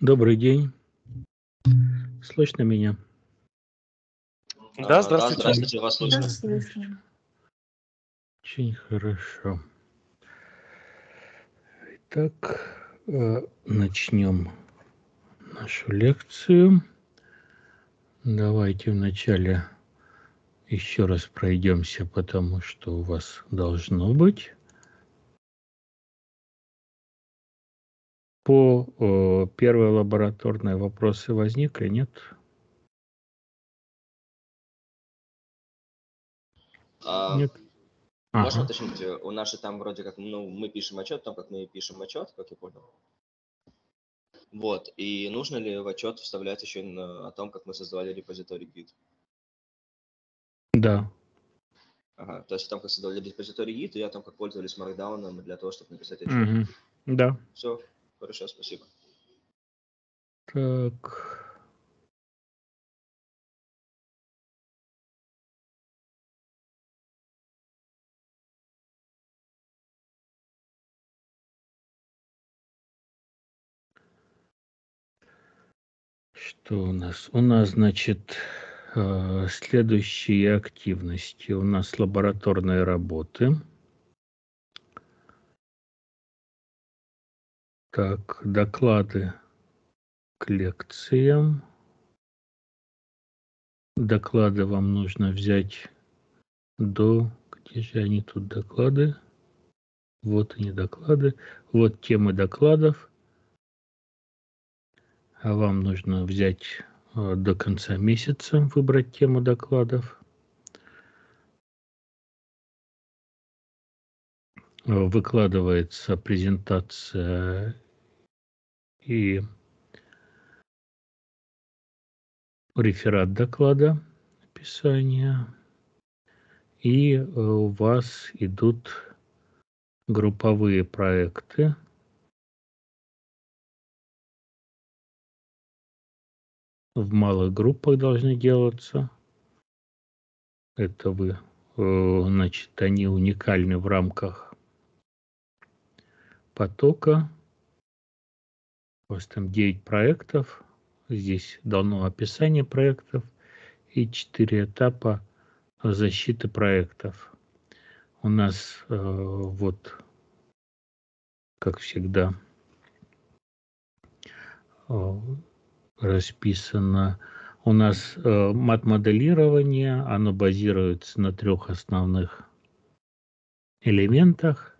Добрый день. Слышно меня? Да, здравствуйте. Да, здравствуйте, вас слышно. Да, слышно. Очень хорошо. Итак, э, начнем нашу лекцию. Давайте вначале еще раз пройдемся, потому что у вас должно быть. По э, первой лабораторной вопросы возникли, нет? А, Нет. Можно Ага. уточнить, э, у нас же там вроде как, ну, мы пишем отчет, там как мы пишем отчет, как я понял. Вот, и нужно ли в отчет вставлять еще на- о том, как мы создавали репозиторий гид? Да. Ага, то есть там, как создавали репозиторий гид, и я там как пользовались маркдауном для того, чтобы написать отчет. Мгм. Да. Все, хорошо, спасибо. Так. Что у нас? У нас, значит, э, следующие активности. У нас лабораторные работы. Так, доклады к лекциям. Доклады вам нужно взять до... Где же они тут доклады? Вот они доклады. Вот темы докладов. А вам нужно взять э, до конца месяца, выбрать тему докладов. Выкладывается презентация и реферат доклада, описание. И э, у вас идут групповые проекты. В малых группах должны делаться. Это вы, э, значит, они уникальны в рамках потока. У вас там 9 проектов. Здесь дано описание проектов и 4 этапа защиты проектов. У нас э, вот, как всегда, э, расписано. У нас э, мат-моделирование, оно базируется на трех основных элементах.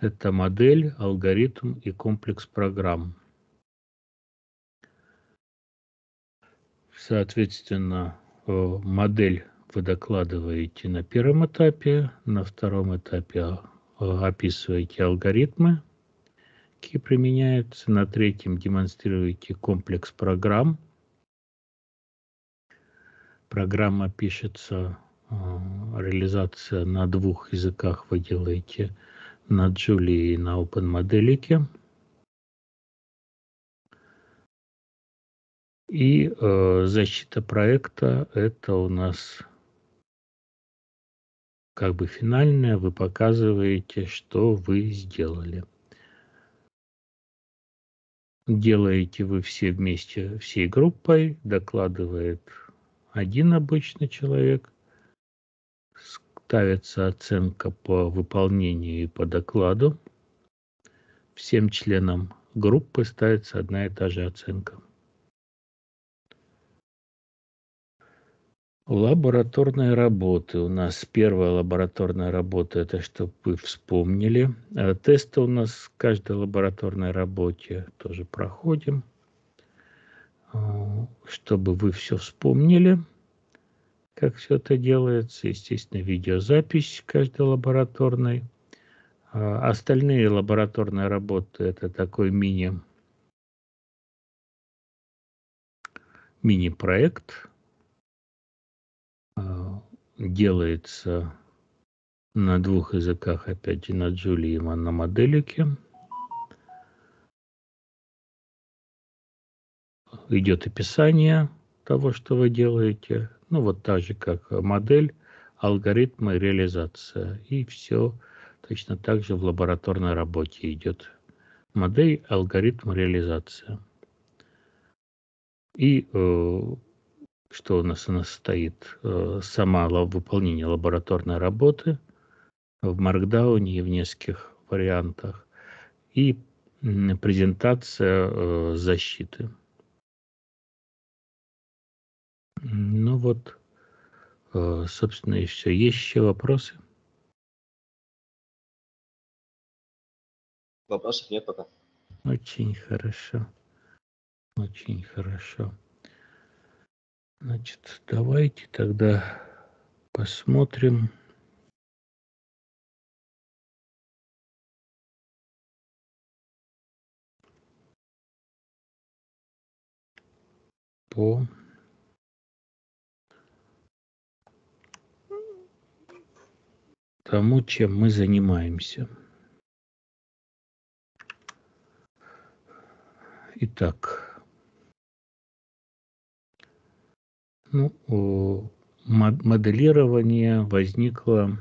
Это модель, алгоритм и комплекс программ. Соответственно, э, модель вы докладываете на первом этапе, на втором этапе э, описываете алгоритмы, какие применяются, на третьем демонстрируете комплекс программ. Программа пишется, э, реализация на двух языках вы делаете на Джулии и на OpenModelic. И э, защита проекта это у нас как бы финальная, вы показываете, что вы сделали. Делаете вы все вместе, всей группой, докладывает один обычный человек, ставится оценка по выполнению и по докладу. Всем членам группы ставится одна и та же оценка. Лабораторные работы. У нас первая лабораторная работа, это чтобы вы вспомнили. А Тесты у нас в каждой лабораторной работе тоже проходим, а, чтобы вы все вспомнили, как все это делается. Естественно, видеозапись каждой лабораторной. А Остальные лабораторные работы это такой мини мини-проект, делается на двух языках, опять же, на Джули и на моделике. Идет описание того, что вы делаете. Ну, вот так же, как модель, алгоритмы, реализация. И все точно так же в лабораторной работе идет. Модель, алгоритм, реализация. И что у нас она состоит? Сама выполнение лабораторной работы в Маркдауне и в нескольких вариантах. И презентация защиты. Ну вот, собственно, и все. Есть еще вопросы? Вопросов нет пока. Очень хорошо. Очень хорошо. Значит, давайте тогда посмотрим. по тому, чем мы занимаемся. Итак, ну, моделирование возникло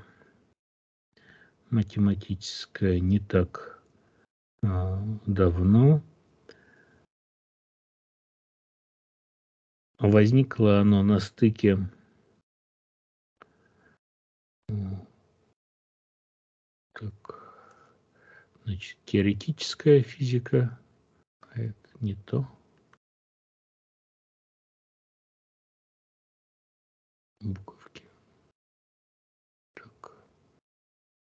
математическое не так а, давно. Возникло оно на стыке так, значит, теоретическая физика, а это не то. Буковки. Так.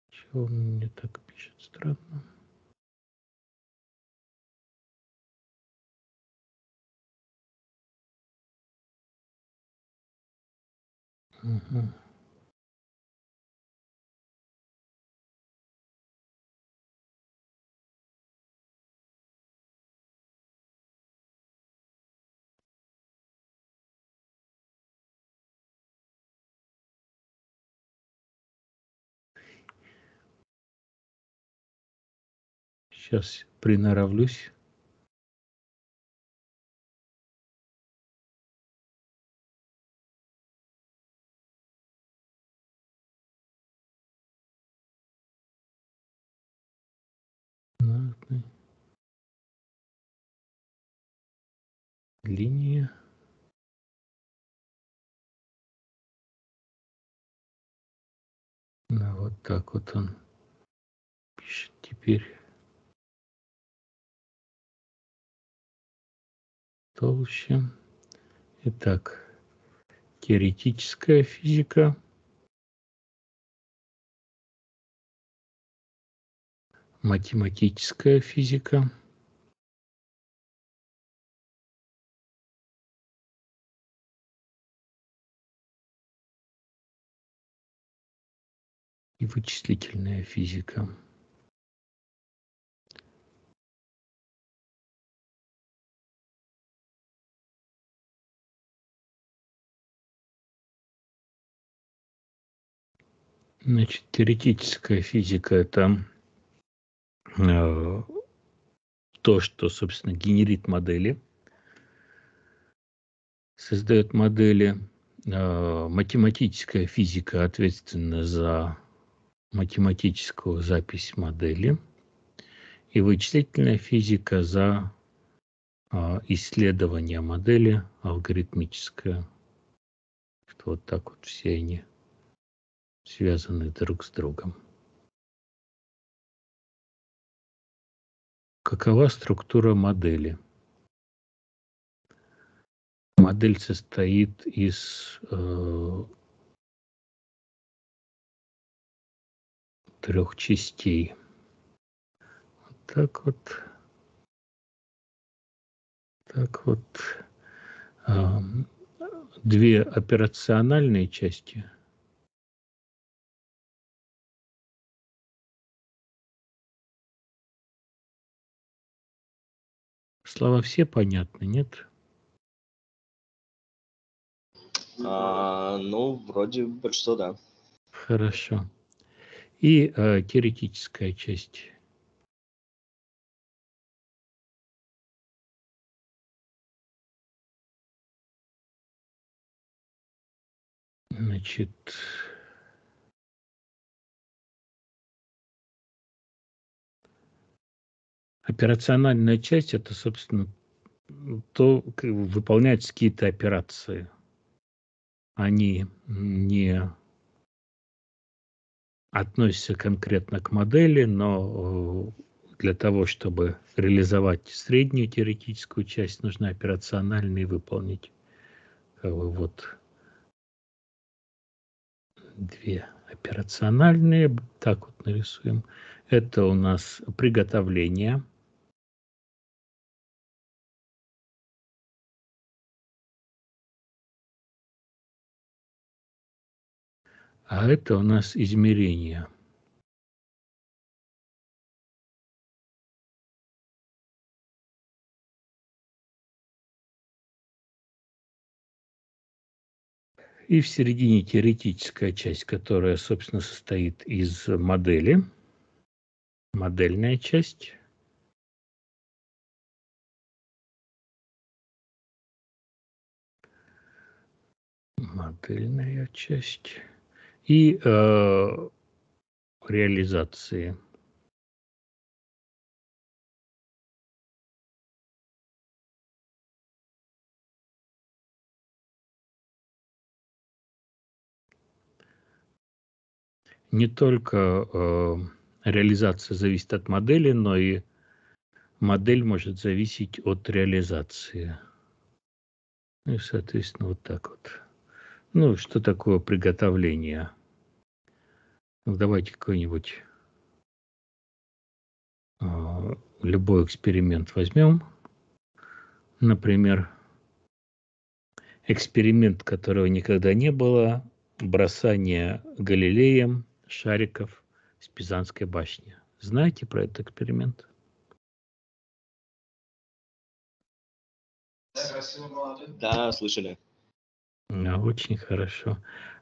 Чего он мне так пишет? Странно. Угу. Сейчас приноровлюсь. Линия. Ну, вот так вот он пишет теперь. Толще. Итак, теоретическая физика. Математическая физика. И вычислительная физика. Значит, теоретическая физика – это э, то, что, собственно, генерит модели, создает модели. Э, математическая физика ответственна за математическую запись модели, и вычислительная физика за э, исследование модели алгоритмическое. Вот так вот все они связаны друг с другом. Какова структура модели? Модель состоит из э, трех частей. Вот так вот. Так вот. Э, две операциональные части – Слова все понятны, нет? А, ну, вроде большинство, да. Хорошо. И э, теоретическая часть. Значит, Операциональная часть – это, собственно, то выполняются какие-то операции. Они не относятся конкретно к модели, но э, для того, чтобы реализовать среднюю теоретическую часть, нужно операционально и выполнить вот две операциональные. Так вот нарисуем. Это у нас приготовление. А это у нас измерение. И в середине теоретическая часть, которая, собственно, состоит из модели, модельная часть. Модельная часть и э, реализации. Не только э, реализация зависит от модели, но и модель может зависеть от реализации. И, соответственно, вот так вот. Ну, что такое приготовление? Ну, давайте какой-нибудь э, любой эксперимент возьмем. Например, эксперимент, которого никогда не было, бросание Галилеем шариков с Пизанской башни. Знаете про этот эксперимент? Да, слышали. Очень хорошо.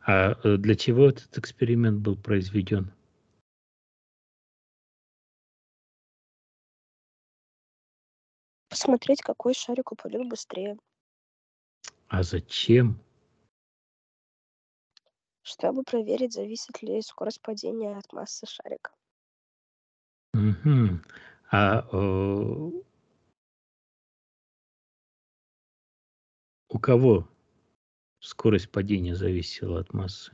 А э, для чего этот эксперимент был произведен? Посмотреть, какой шарик упадет быстрее. А зачем? Чтобы проверить, зависит ли скорость падения от массы шарика. Угу. А э, у кого скорость падения зависела от массы.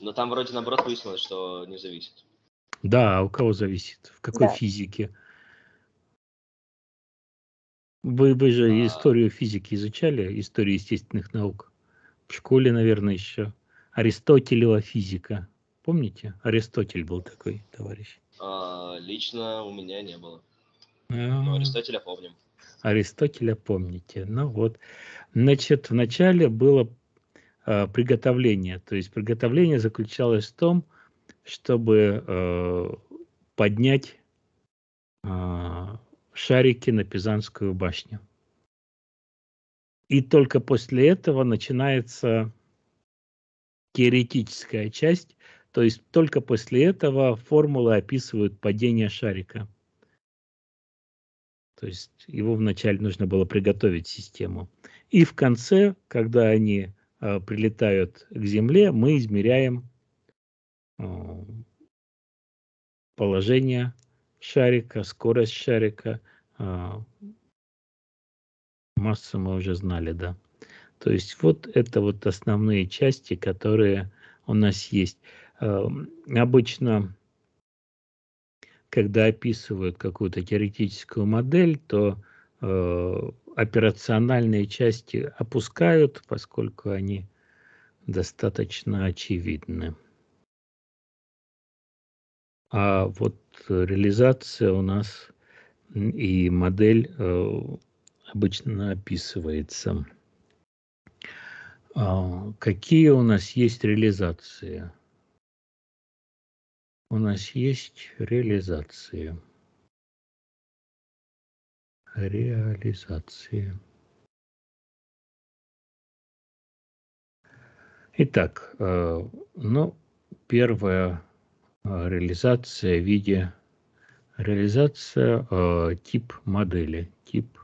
Но там вроде наоборот выяснилось, что не зависит. Да, а у кого зависит? В какой да. физике? Вы, вы же а... историю физики изучали, историю естественных наук. В школе, наверное, еще. Аристотелева физика. Помните? Аристотель был такой товарищ. А, лично у меня не было. Но Аристотеля помним. Аристотеля помните. Ну вот. Значит, вначале было э, приготовление. То есть приготовление заключалось в том, чтобы э, поднять э, шарики на Пизанскую башню. И только после этого начинается теоретическая часть, то есть только после этого формулы описывают падение шарика. То есть его вначале нужно было приготовить систему. И в конце, когда они э, прилетают к Земле, мы измеряем э, положение шарика, скорость шарика, э, массу мы уже знали, да. То есть вот это вот основные части, которые у нас есть. Эм, обычно, когда описывают какую-то теоретическую модель, то э, операциональные части опускают, поскольку они достаточно очевидны. А вот реализация у нас и модель э, обычно описывается. А, какие у нас есть реализации? У нас есть реализация. Реализация. Итак, э, ну, первая э, реализация в виде реализация э, тип модели. Тип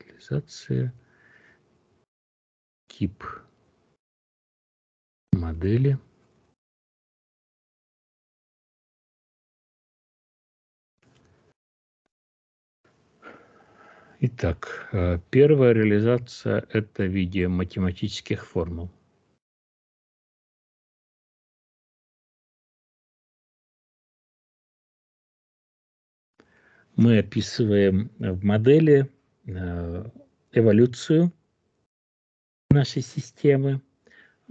реализация тип мат-модели. Итак, э, первая реализация – это в виде математических формул. Мы описываем в модели э, эволюцию нашей системы.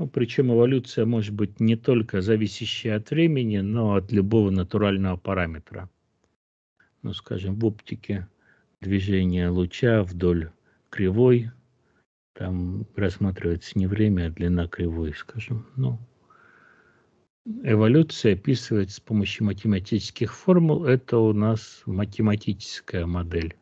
Ну, причем эволюция может быть не только зависящая от времени, но от любого натурального параметра. Ну, скажем, в оптике – движение луча вдоль кривой, там рассматривается не время, а длина кривой, скажем. Ну, эволюция описывается с помощью математических формул. Это у нас математическая модель.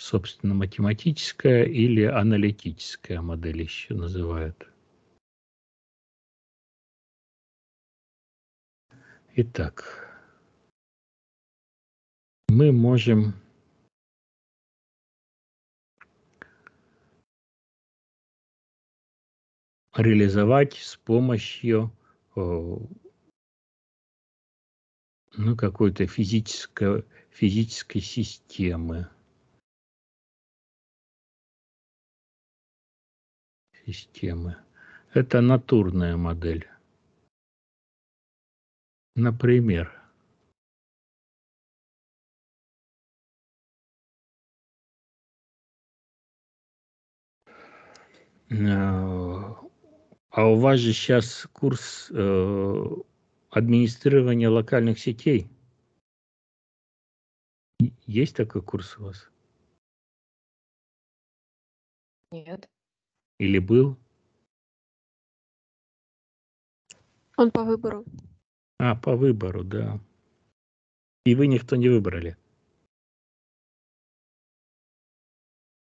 Собственно, математическая или аналитическая модель еще называют. Итак, мы можем реализовать с помощью э, ну, какой-то физической, физической системы. Системы. Это натурная модель. Например, А, а у вас же сейчас курс э, администрирования локальных сетей. Есть такой курс у вас? Нет. Или был? Он по выбору. А, по выбору, да. И вы никто не выбрали?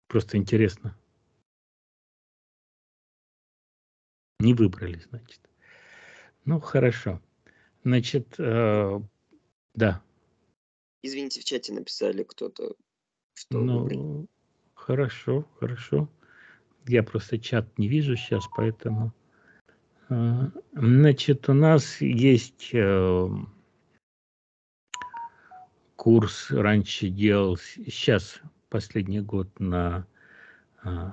Просто интересно. Не выбрали, значит. Ну, хорошо. Значит, э, да. Извините, в чате написали кто-то, что Ну, выбрали. хорошо, хорошо. Я просто чат не вижу сейчас, поэтому... Э, значит, у нас есть э, курс, раньше делал, сейчас последний год на э,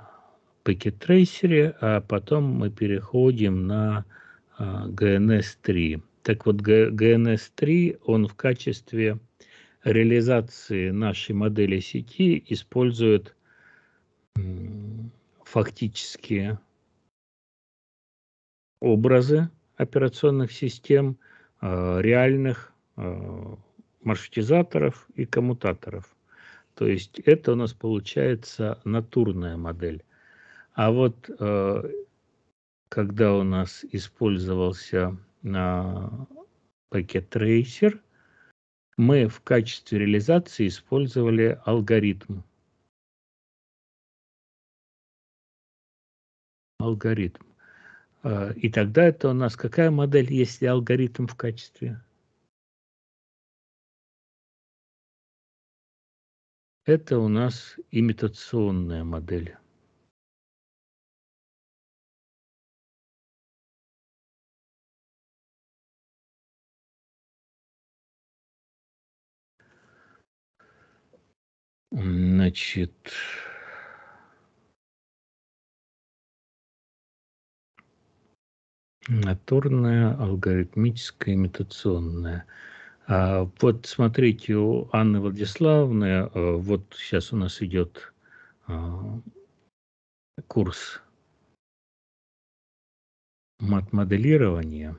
пакет-трейсере, а потом мы переходим на GNS3. А, так вот, GNS3, он в качестве реализации нашей модели сети использует фактические образы операционных систем, а, реальных а, маршрутизаторов и коммутаторов. То есть это у нас получается натурная модель. А вот э, когда у нас использовался пакет трейсер, мы в качестве реализации использовали алгоритм. Алгоритм. Э, и тогда это у нас какая модель, если алгоритм в качестве? Это у нас имитационная модель. Значит, моторная, алгоритмическая, имитационная. А вот смотрите, у Анны Владиславовны, э, вот сейчас у нас идет а, курс мат-моделирования.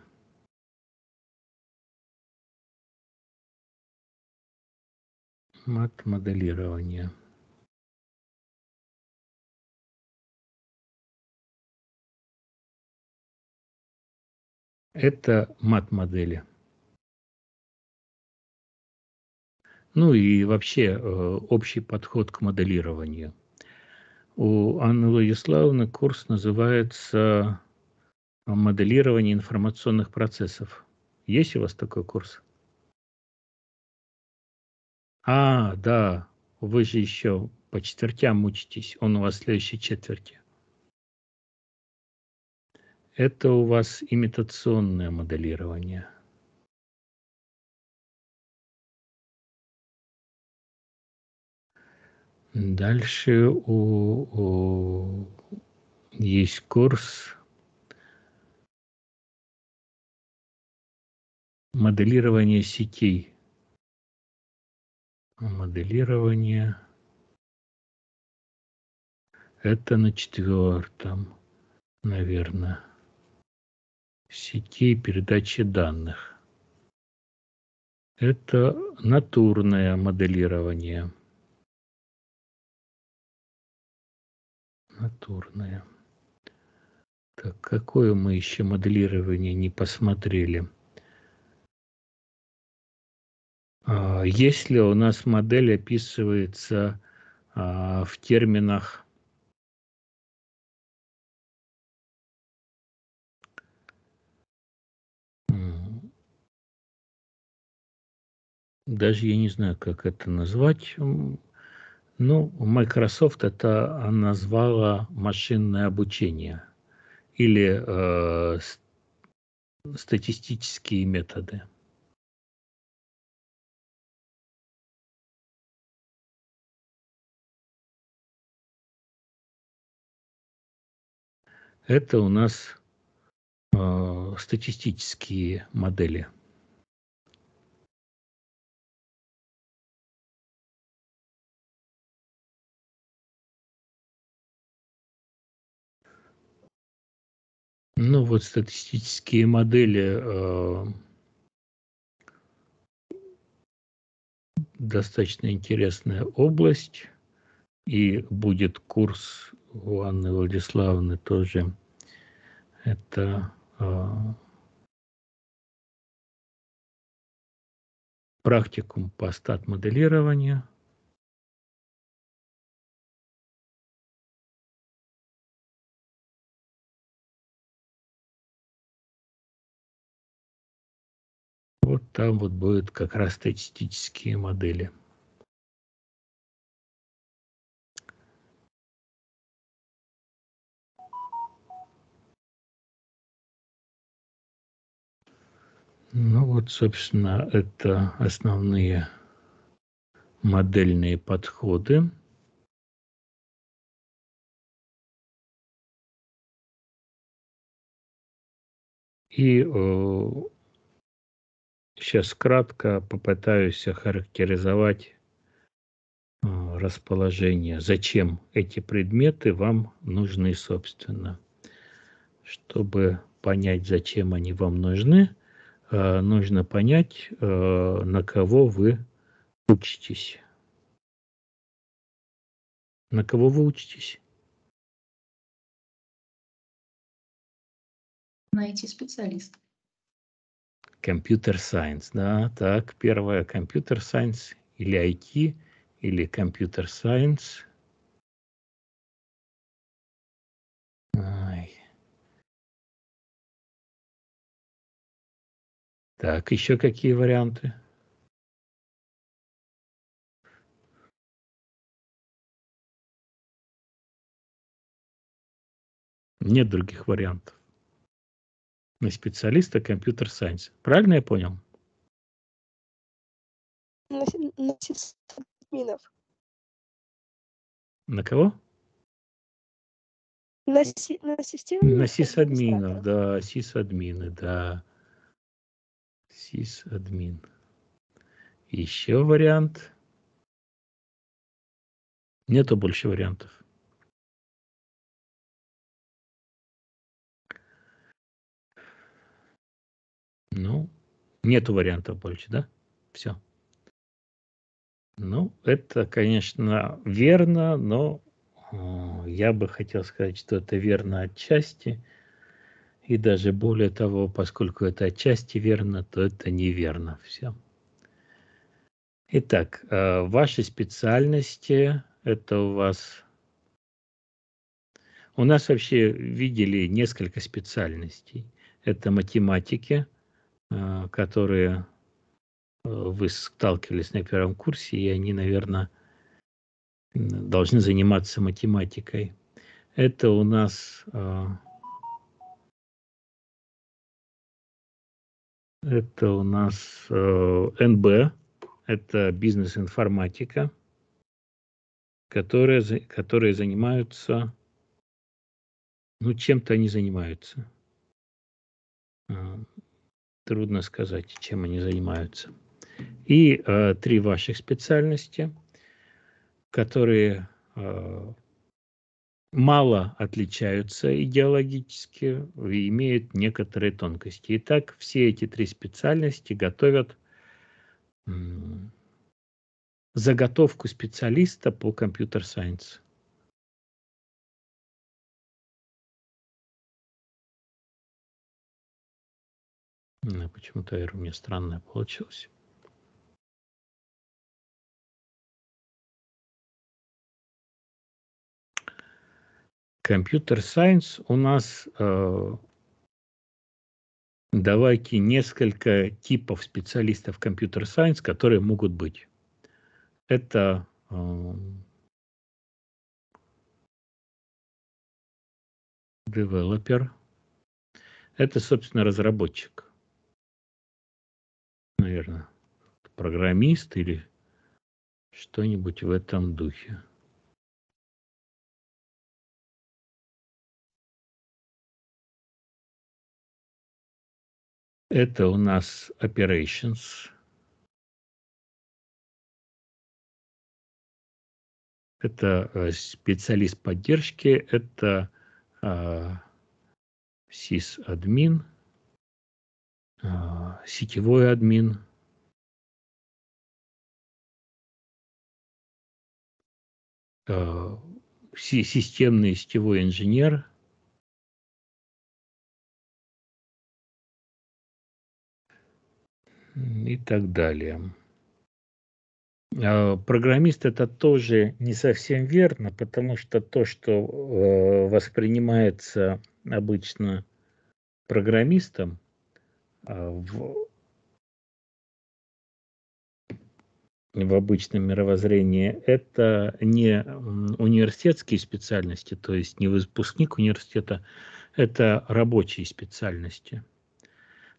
мат-моделирования это мат-модели. Ну и вообще э, общий подход к моделированию. У Анны Владиславовны курс называется «Моделирование информационных процессов». Есть у вас такой курс? А, да, вы же еще по четвертям учитесь, он у вас в следующей четверти. Это у вас имитационное моделирование. Дальше у, у, есть курс моделирования сетей. Моделирование. Это на четвертом, наверное. Сетей передачи данных. Это натурное моделирование. Натурное. Так, какое мы еще моделирование не посмотрели? А, если у нас модель описывается а, в терминах даже я не знаю, как это назвать. Ну, Microsoft это назвала машинное обучение или э, статистические методы. Это у нас э, статистические модели. Ну вот статистические модели э, достаточно интересная область, и будет курс у Анны Владиславовны тоже. Это э, практикум по стат-моделированию – там вот будут как раз статистические модели. Ну вот, собственно, это основные модельные подходы. И э, Сейчас кратко попытаюсь охарактеризовать а, расположение, зачем эти предметы вам нужны, собственно. Чтобы понять, зачем они вам нужны, а, нужно понять, а, на кого вы учитесь. На кого вы учитесь? Найти специалиста. Computer science, да, так, первое computer science или IT, или computer science. Так, еще какие варианты? Нет других вариантов на специалиста компьютер сайенс. Правильно я понял? На, на сисадминов. На кого? На, си, на систему. На сисадминов, да, сисадмины, да. Сисадмин. Еще вариант. Нету больше вариантов. Ну, нету вариантов больше, да? Все. Ну, это, конечно, верно, но э, я бы хотел сказать, что это верно отчасти. И даже более того, поскольку это отчасти верно, то это неверно все. Итак, э, ваши специальности, это у вас... У нас вообще видели несколько специальностей. Это математики, а, которые э, вы сталкивались на первом курсе, и они, наверное, должны заниматься математикой. Это у нас а, Это у нас э, НБ, это бизнес-информатика, которые, которые занимаются, ну, чем-то они занимаются. Трудно сказать, чем они занимаются. И э, три ваших специальности, которые э, мало отличаются идеологически и имеют некоторые тонкости. Итак, все эти три специальности готовят заготовку специалиста по компьютер-сайенс. Почему-то у меня странное получилось. Компьютер сайенс у нас э, давайте несколько типов специалистов компьютер сайенс, которые могут быть. Это э, это, собственно, разработчик. Наверное, программист или что-нибудь в этом духе. Это у нас operations. Это э, специалист поддержки, это а, сис-админ, а, сетевой админ, а, системный сетевой инженер – и так далее. А, программист это тоже не совсем верно, потому что то, что э, воспринимается обычно программистом а, в, в обычном мировоззрении, это не университетские специальности, то есть не выпускник университета, это рабочие специальности –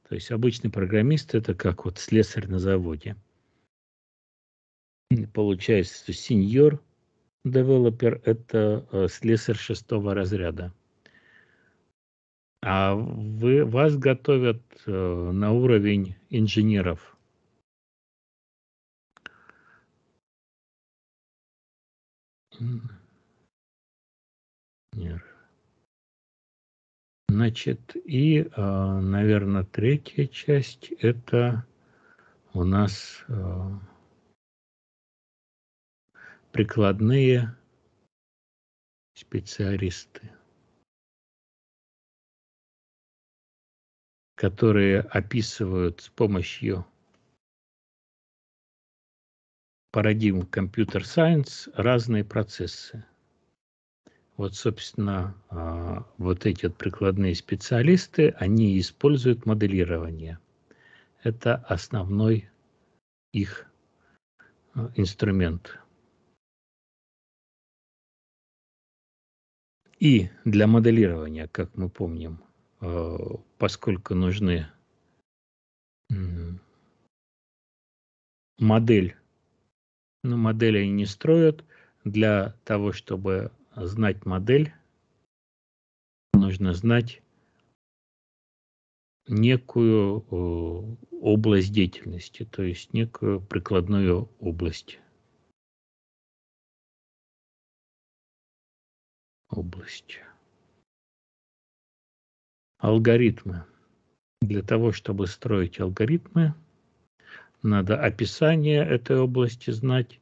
то есть обычный программист это как вот слесарь на заводе. Получается, что сеньор девелопер это э, слесарь шестого разряда. А вы, вас готовят э, на уровень инженеров. Инженер. Значит, и, а, наверное, третья часть – это у нас а, прикладные специалисты, которые описывают с помощью парадигм компьютер-сайенс разные процессы. Вот, собственно, а, вот эти вот прикладные специалисты, они используют моделирование. Это основной их а, инструмент. И для моделирования, как мы помним, поскольку нужны модель, но модели они не строят, для того, чтобы знать модель, нужно знать некую область деятельности, то есть некую прикладную область. Область. Алгоритмы. Для того, чтобы строить алгоритмы, надо описание этой области знать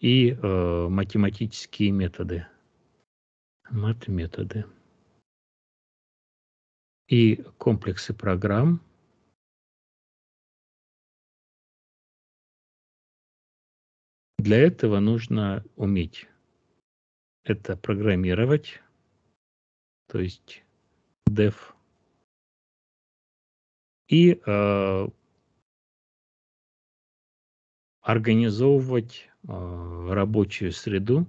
и э, математические методы. Мат-методы. И комплексы программ, Для этого нужно уметь это программировать, то есть dev, и э, организовывать э, рабочую среду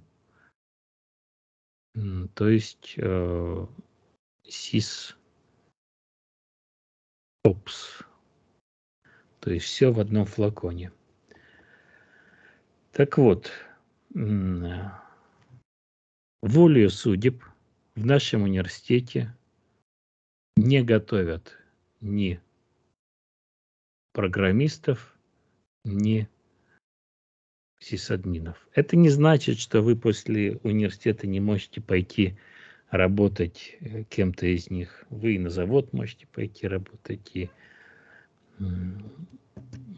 то есть э, SysOps. То есть все в одном флаконе. Так вот, волею судеб в нашем университете не готовят ни программистов, ни сисадминов. Это не значит, что вы после университета не можете пойти работать э, кем-то из них. Вы и на завод можете пойти работать, и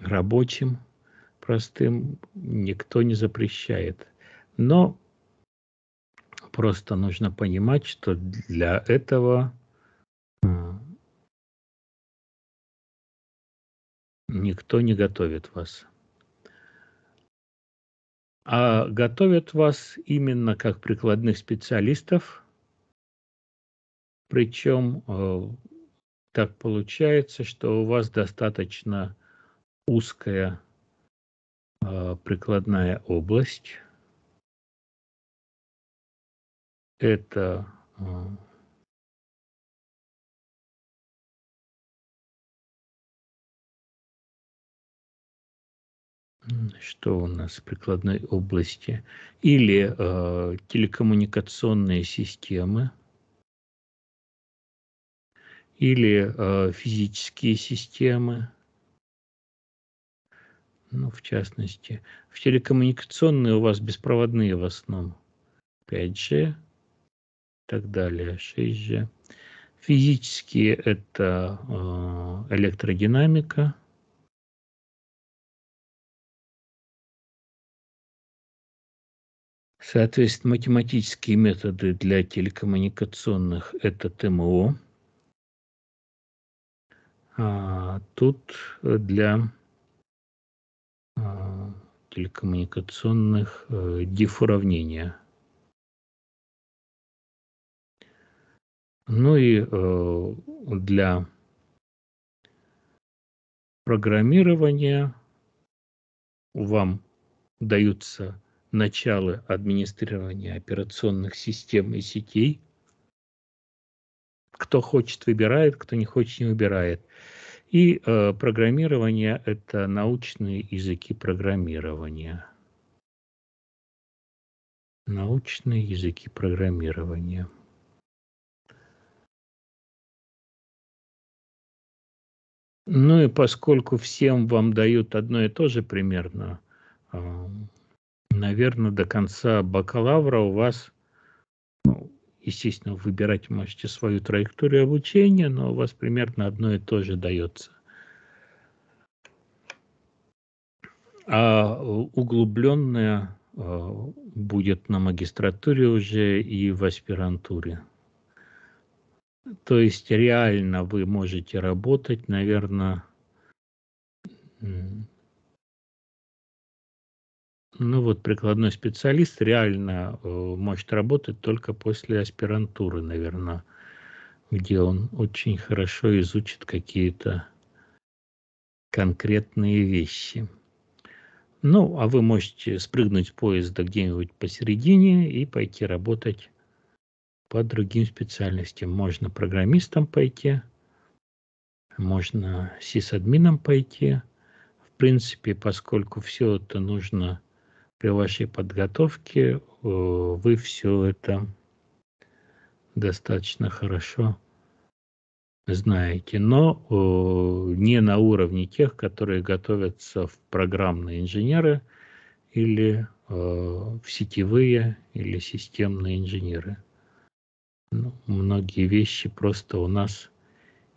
рабочим простым никто не запрещает. Но просто нужно понимать, что для этого никто не готовит вас. А готовят вас именно как прикладных специалистов, причем э, так получается, что у вас достаточно узкая э, прикладная область. Это э, что у нас в прикладной области, или э, телекоммуникационные системы, или э, физические системы, ну, в частности. В телекоммуникационные у вас беспроводные в основном 5G и так далее, 6G. Физические это э, электродинамика – Соответственно, математические методы для телекоммуникационных – это ТМО. А тут для а, телекоммуникационных э, дифуравнения. Ну и э, для программирования вам даются начало администрирования операционных систем и сетей. Кто хочет, выбирает, кто не хочет, не выбирает. И э, программирование – это научные языки программирования. Научные языки программирования. Ну и поскольку всем вам дают одно и то же примерно, наверное, до конца бакалавра у вас, ну, естественно, выбирать можете свою траекторию обучения, но у вас примерно одно и то же дается. А углубленное а, будет на магистратуре уже и в аспирантуре. То есть реально вы можете работать, наверное, ну вот прикладной специалист реально э, может работать только после аспирантуры, наверное, где он очень хорошо изучит какие-то конкретные вещи. Ну, а вы можете спрыгнуть с поезда где-нибудь посередине и пойти работать по другим специальностям. Можно программистом пойти, можно сисадмином пойти. В принципе, поскольку все это нужно при вашей подготовке э, вы все это достаточно хорошо знаете, но э, не на уровне тех, которые готовятся в программные инженеры или э, в сетевые или системные инженеры. Ну, многие вещи просто у нас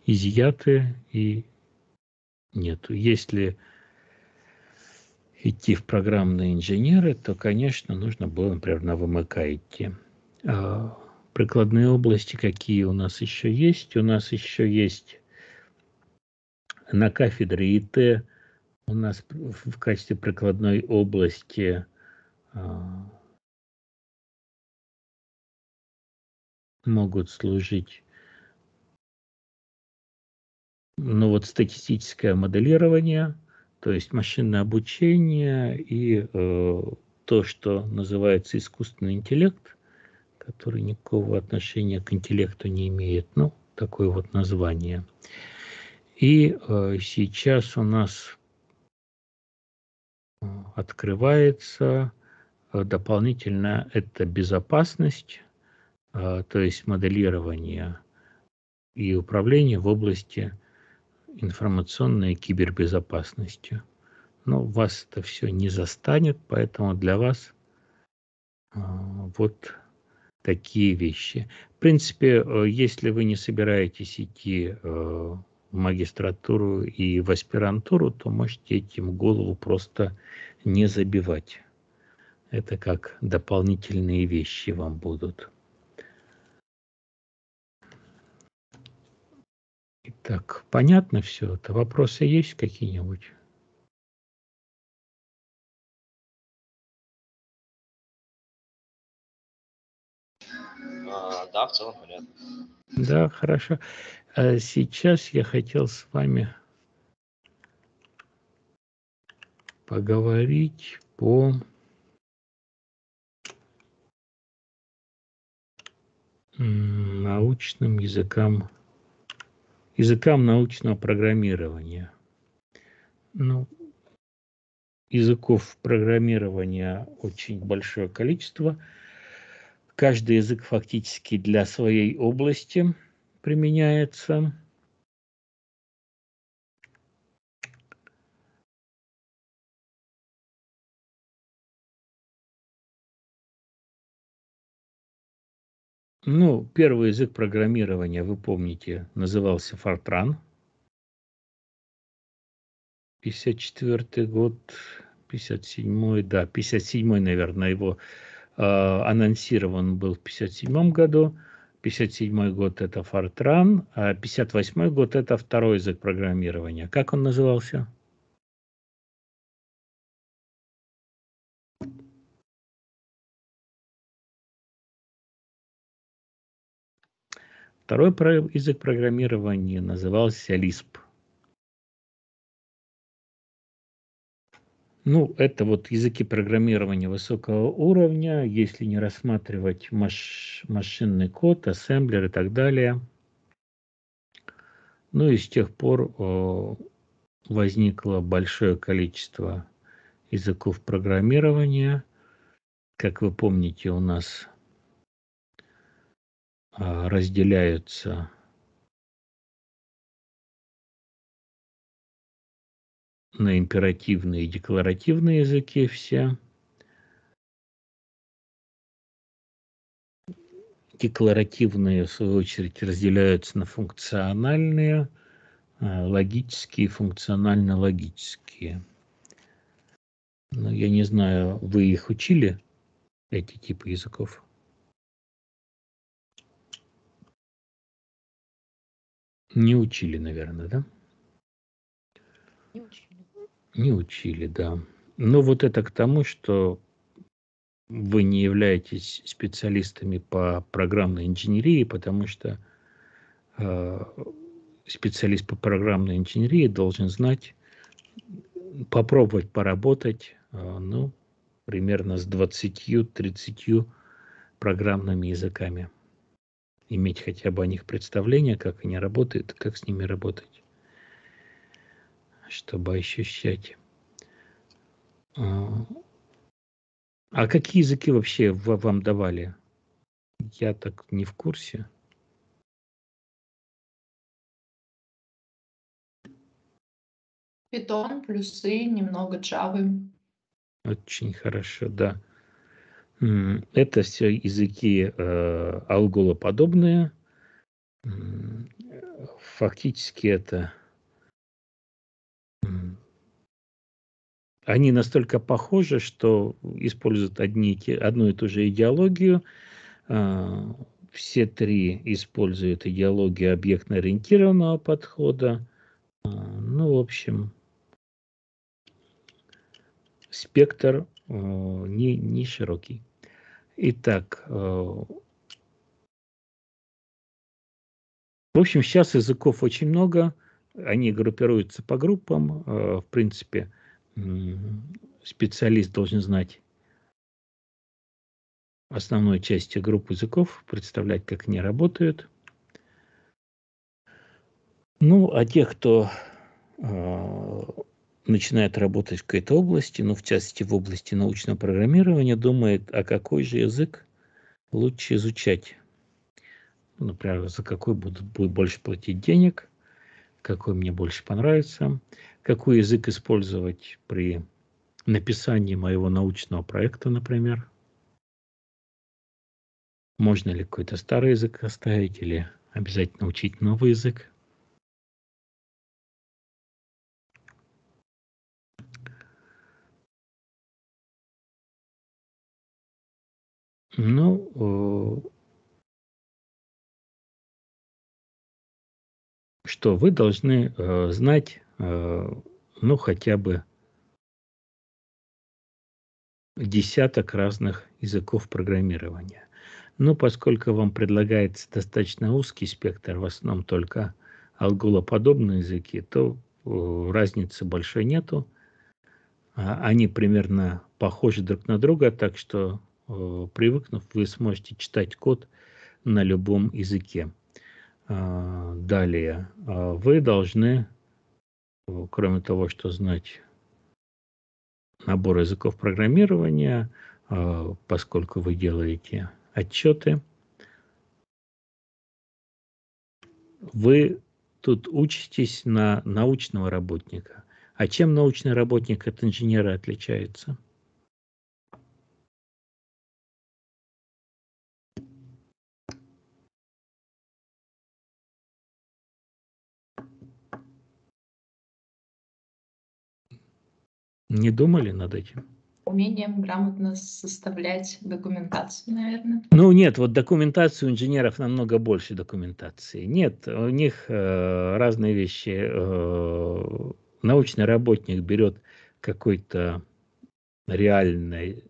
изъяты и нету. Если идти в программные инженеры, то, конечно, нужно было, например, на ВМК идти. А прикладные области какие у нас еще есть? У нас еще есть на кафедре ИТ у нас в качестве прикладной области а, могут служить ну вот статистическое моделирование – то есть машинное обучение и э, то, что называется искусственный интеллект, который никакого отношения к интеллекту не имеет, ну, такое вот название. И э, сейчас у нас открывается. Дополнительно это безопасность, то есть моделирование и управление в области информационной кибербезопасности. Но вас это все не застанет, поэтому для вас вот такие вещи. В принципе, э, если вы не собираетесь идти э, в магистратуру и в аспирантуру, то можете этим голову просто не забивать. Это как дополнительные вещи вам будут. Итак, понятно все это? Вопросы есть какие-нибудь? А, да, в целом понятно. Да, хорошо. А сейчас я хотел с вами поговорить по научным языкам, языкам научного программирования. Ну, языков программирования очень большое количество – Каждый язык фактически для своей области применяется. Ну, первый язык программирования, вы помните, назывался Fortran. 54 год, 57 да, 57 наверное, его Э, анонсирован был в 1957 году. 57 год это Fortran, а 58 год это второй язык программирования. Как он назывался? Второй язык программирования назывался Lisp. Ну, это вот языки программирования высокого уровня, если не рассматривать маш машинный код, ассемблер и так далее. Ну и с тех пор о, возникло большое количество языков программирования. Как вы помните, у нас разделяются на императивные и декларативные языки все. Декларативные, в свою очередь, разделяются на функциональные, а, логические и функционально-логические. Но я не знаю, вы их учили, эти типы языков? Не учили, наверное, да? Не учили. Не учили, да. Но вот это к тому, что вы не являетесь специалистами по программной инженерии, потому что э, специалист по программной инженерии должен знать, попробовать поработать, э, ну, примерно с 20-30 программными языками. Иметь хотя бы о них представление, как они работают, как с ними работать чтобы ощущать. А, а какие языки вообще вам давали? Я так не в курсе. Питон, плюсы, немного Java. Очень хорошо, да. Это все языки э, алголоподобные. Фактически это они настолько похожи, что используют одни, одну и ту же идеологию. А, все три используют идеологию объектно-ориентированного подхода. А, ну, в общем, спектр не, не широкий. Итак, в общем, сейчас языков очень много, они группируются по группам, в принципе, специалист должен знать основную часть групп языков, представлять, как они работают. Ну, а тех, кто э, начинает работать в какой-то области, ну, в частности, в области научного программирования, думает, а какой же язык лучше изучать. Ну, например, за какой буду, будет больше платить денег, какой мне больше понравится, какой язык использовать при написании моего научного проекта, например. Можно ли какой-то старый язык оставить или обязательно учить новый язык. Ну, э, что вы должны э, знать, э, ну, хотя бы десяток разных языков программирования. Но поскольку вам предлагается достаточно узкий спектр, в основном только алголоподобные языки, то разницы большой нету. А, они примерно похожи друг на друга, так что привыкнув, вы сможете читать код на любом языке. А, далее, а, вы должны, кроме того, что знать набор языков программирования, поскольку вы делаете отчеты. Вы тут учитесь на научного работника. А чем научный работник от инженера отличается? Не думали над этим? умением грамотно составлять документацию, наверное. Ну нет, вот документацию инженеров намного больше документации. Нет, у них э, разные вещи. Э, научный работник берет какое-то реальное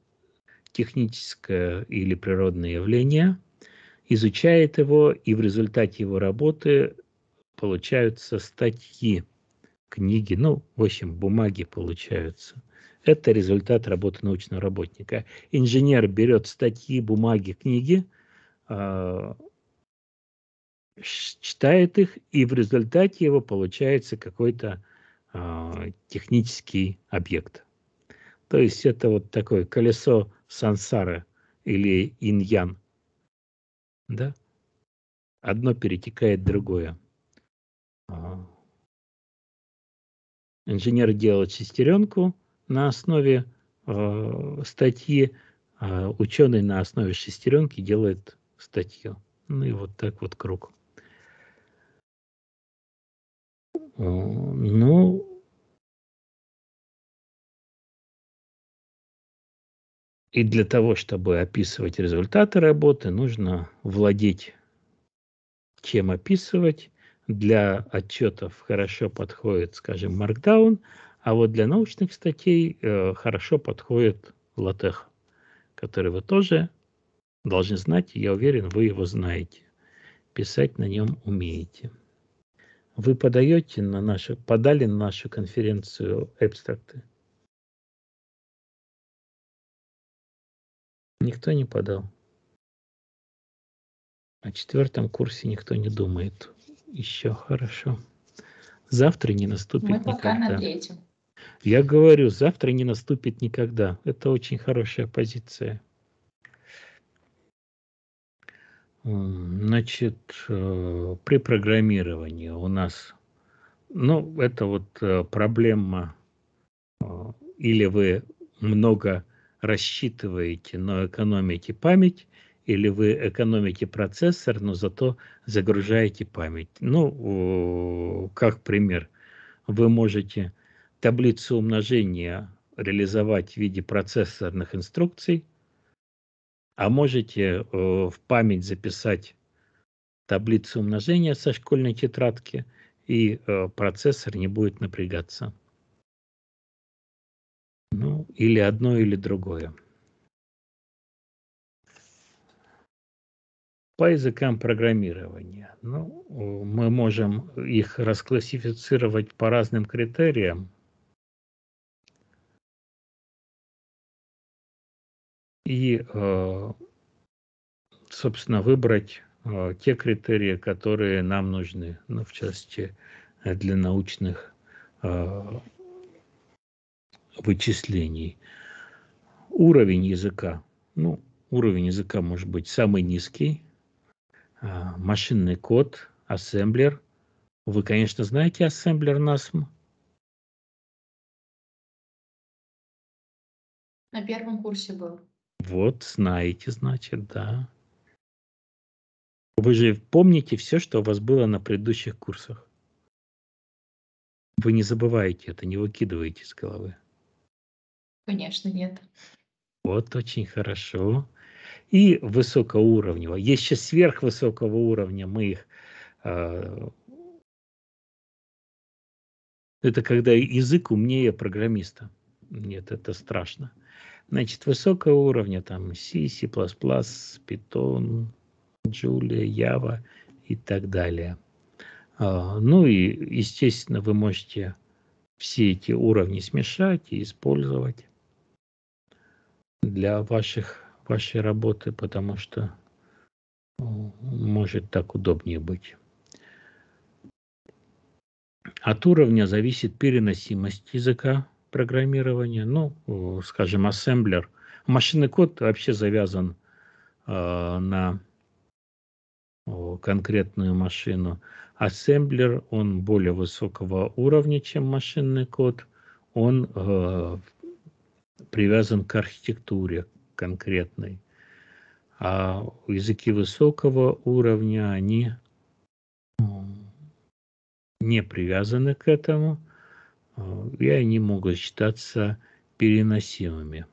техническое или природное явление, изучает его, и в результате его работы получаются статьи, книги, ну, в общем, бумаги получаются. Это результат работы научного работника. Инженер берет статьи, бумаги, книги, а, читает их, и в результате его получается какой-то а, технический объект. То есть это вот такое колесо сансары или иньян. Да? Одно перетекает в другое. А. Инженер делает шестеренку, на основе э, статьи, э, ученый на основе шестеренки делает статью. Ну и вот так вот круг. Э, ну, и для того, чтобы описывать результаты работы, нужно владеть чем описывать. Для отчетов хорошо подходит, скажем, Markdown – а вот для научных статей э, хорошо подходит латех, который вы тоже должны знать, я уверен, вы его знаете. Писать на нем умеете. Вы подаете на нашу, подали на нашу конференцию абстракты? Никто не подал. О четвертом курсе никто не думает. Еще хорошо. Завтра не наступит Мы пока никогда. на третьем. Я говорю, завтра не наступит никогда. Это очень хорошая позиция. Значит, э, при программировании у нас, ну, это вот э, проблема, э, или вы много рассчитываете, но экономите память, или вы экономите процессор, но зато загружаете память. Ну, как пример, вы можете таблицу умножения реализовать в виде процессорных инструкций, а можете в память записать таблицу умножения со школьной тетрадки, и процессор не будет напрягаться. Ну, или одно, или другое. По языкам программирования. Ну, мы можем их расклассифицировать по разным критериям. и, э, собственно, выбрать э, те критерии, которые нам нужны, ну, в частности, для научных э, вычислений. Уровень языка. Ну, уровень языка может быть самый низкий. А, машинный код, ассемблер. Вы, конечно, знаете ассемблер NASM. На первом курсе был. Вот, знаете, значит, да. Вы же помните все, что у вас было на предыдущих курсах. Вы не забываете это, не выкидываете из головы. Конечно, нет. Вот, очень хорошо. И высокоуровневого. Есть еще сверхвысокого уровня, мы их... Э, это когда язык умнее программиста. Нет, это страшно. Значит, высокого уровня, там C, C++, Python, Julia, Java и так далее. А, ну и, естественно, вы можете все эти уровни смешать и использовать для ваших, вашей работы, потому что может так удобнее быть. От уровня зависит переносимость языка программирования. Ну, скажем, ассемблер. Машинный код вообще завязан э, на конкретную машину. Ассемблер, он более высокого уровня, чем машинный код. Он э, привязан к архитектуре конкретной. А языки высокого уровня, они не привязаны к этому, э, и они могут считаться переносимыми.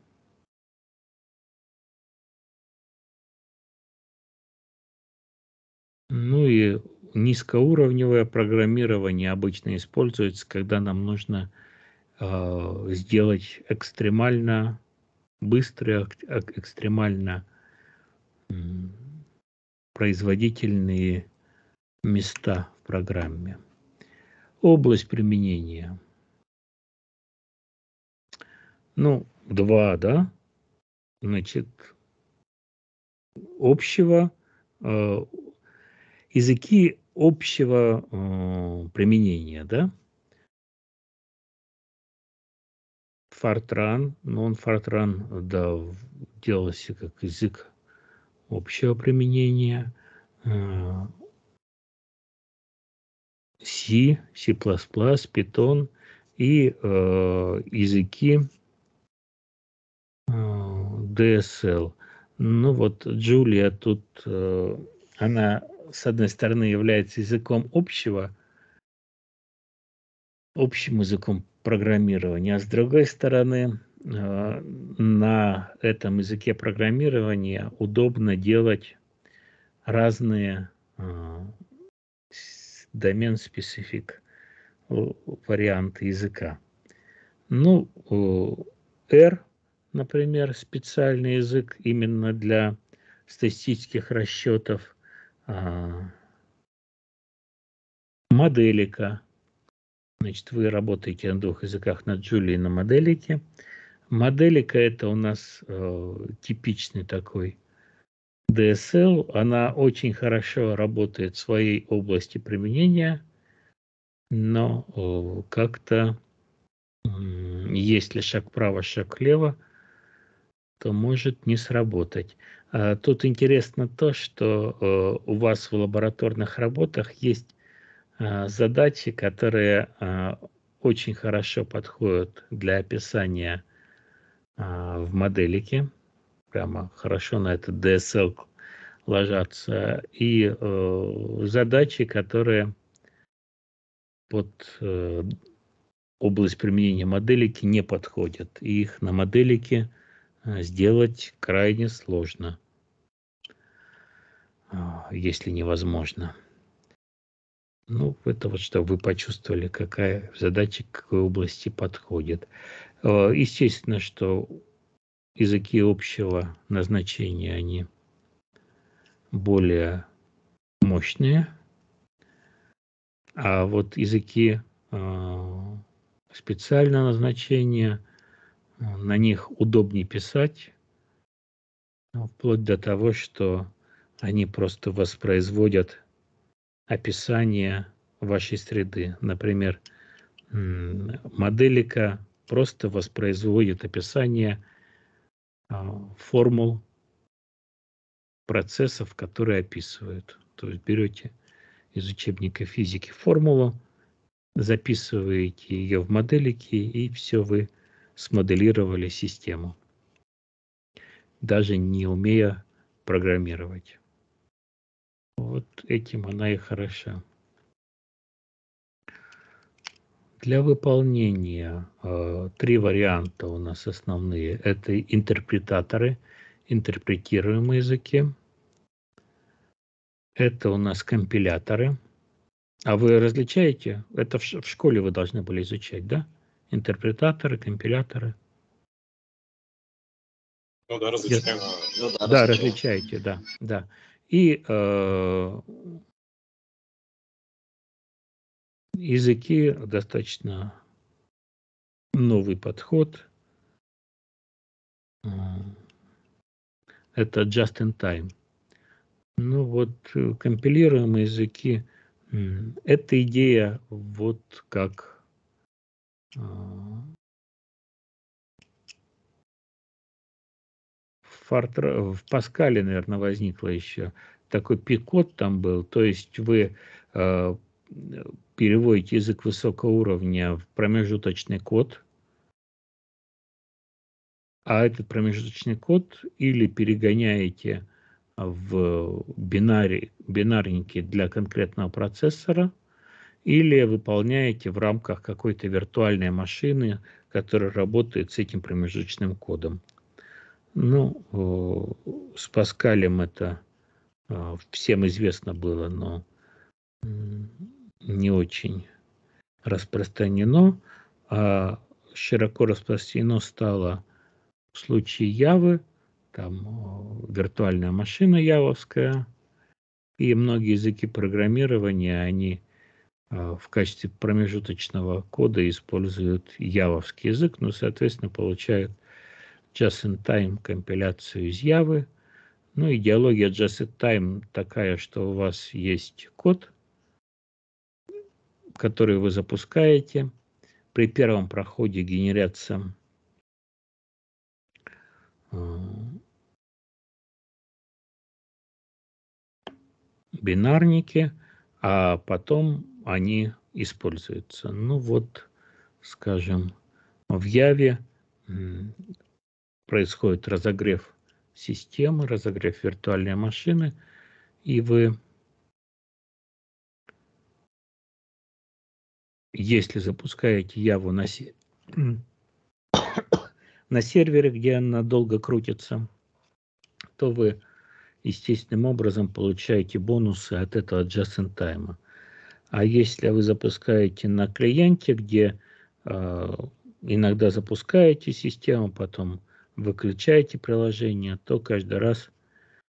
Ну и низкоуровневое программирование обычно используется, когда нам нужно э, сделать экстремально быстрые, экстремально производительные места в программе. Область применения. Ну, два, да? Значит, общего, э, языки общего э, применения, да? Фортран, но он Фортран, да, делался как язык общего применения. Э, C, C++, Python и э, языки э, DSL. Ну вот Джулия тут, э, она с одной стороны является языком общего, общим языком программирования, а с другой стороны э, на этом языке программирования удобно делать разные э, домен специфик варианты языка. Ну, R, например, специальный язык именно для статистических расчетов. А, моделика. Значит, вы работаете на двух языках, на Джули и на моделике. Моделика это у нас э, типичный такой DSL, она очень хорошо работает в своей области применения, но э, как-то, если шаг вправо, шаг влево, то может не сработать. А тут интересно то, что э, у вас в лабораторных работах есть э, задачи, которые очень хорошо подходят для описания в моделике прямо хорошо на этот DSL ложатся. И э, задачи, которые под э, область применения моделики не подходят. Их на моделике э, сделать крайне сложно, если невозможно. Ну, это вот что вы почувствовали, какая задача к какой области подходит. Э, естественно, что языки общего назначения, они более мощные, а вот языки э, специального назначения, на них удобнее писать, вплоть до того, что они просто воспроизводят описание вашей среды. Например, моделика просто воспроизводит описание а, формул процессов, которые описывают. То есть берете из учебника физики формулу, записываете ее в моделики, и все, вы смоделировали систему, даже не умея программировать. Вот этим она и хороша. Для выполнения э, три варианта у нас основные. Это интерпретаторы, интерпретируемые языки. Это у нас компиляторы. А вы различаете? Это в, в школе вы должны были изучать, да? Интерпретаторы, компиляторы. Ну да, различаем. Ну, да, Да, различаете, да, да. И э, языки достаточно новый подход. Это just in time. Ну вот э, компилируемые языки, эта идея вот как а, в Фортра- в Паскале, наверное, возникло еще такой пикот там был, то есть вы э, переводите язык высокого уровня в промежуточный код, а этот промежуточный код или перегоняете в бинаре, бинарники для конкретного процессора, или выполняете в рамках какой-то виртуальной машины, которая работает с этим промежуточным кодом. Ну, э, с Паскалем это э, всем известно было, но не очень распространено. А широко распространено стало в случае Явы, там э, виртуальная машина явовская, и многие языки программирования, они в качестве промежуточного кода используют явовский язык, ну, соответственно, получают just-in-time компиляцию из Явы. Ну, идеология just-in-time такая, что у вас есть код, который вы запускаете. При первом проходе генерятся э, бинарники, а потом они используются. Ну вот, скажем, в Яве происходит разогрев системы, разогрев виртуальной машины, и вы, если запускаете Яву на, се- на сервере, где она долго крутится, то вы естественным образом получаете бонусы от этого just-in-time. А если вы запускаете на клиенте, где э, иногда запускаете систему, потом выключаете приложение, то каждый раз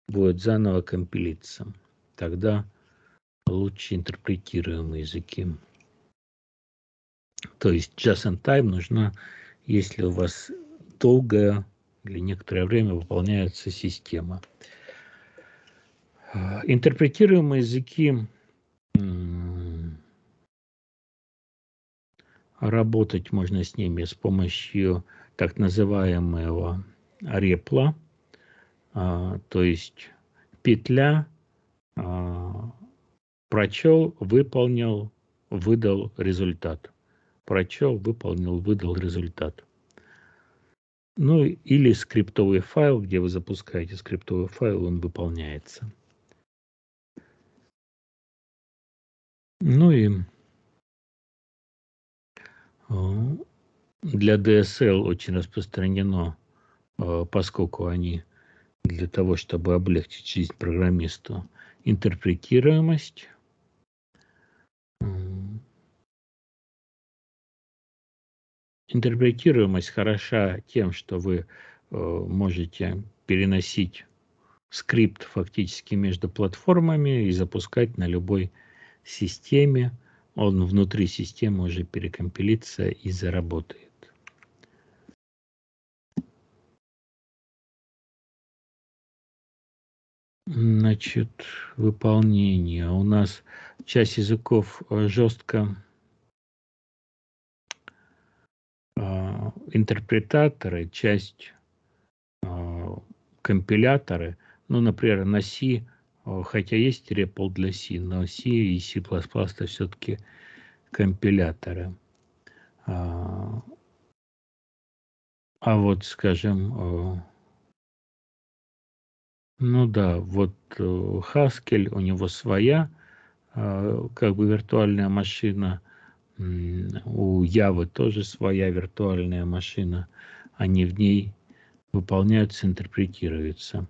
будет заново компилиться. Тогда лучше интерпретируемые языки. То есть just-in-time нужна, если у вас долгое или некоторое время выполняется система. А, Интерпретируемые языки работать можно с ними с помощью так называемого репла, а, то есть петля а, прочел, выполнил, выдал результат. Прочел, выполнил, выдал результат. Ну или скриптовый файл, где вы запускаете скриптовый файл, он выполняется. Ну и э, для DSL очень распространено, э, поскольку они для того, чтобы облегчить жизнь программисту, интерпретируемость. Интерпретируемость хороша тем, что вы э, можете переносить скрипт фактически между платформами и запускать на любой системе. Он внутри системы уже перекомпилится и заработает. Значит, выполнение. У нас часть языков э, жестко а, интерпретаторы, часть а, компиляторы, ну, например, на C, хотя есть REPL для C, но C и C++ это все-таки компиляторы. А, а вот, скажем, ну да, вот э, Haskell, у него своя как бы виртуальная машина, у Явы тоже своя виртуальная машина, они в ней выполняются, интерпретируются.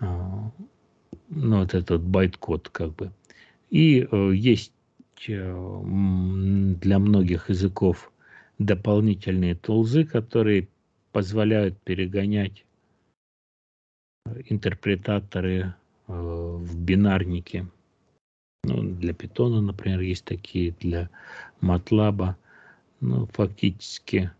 А, ну, вот этот байт-код как бы. И э, есть э, для многих языков дополнительные тулзы, которые позволяют перегонять интерпретаторы э, в бинарники. Ну, для питона, например, есть такие, для MATLAB. Ну, фактически,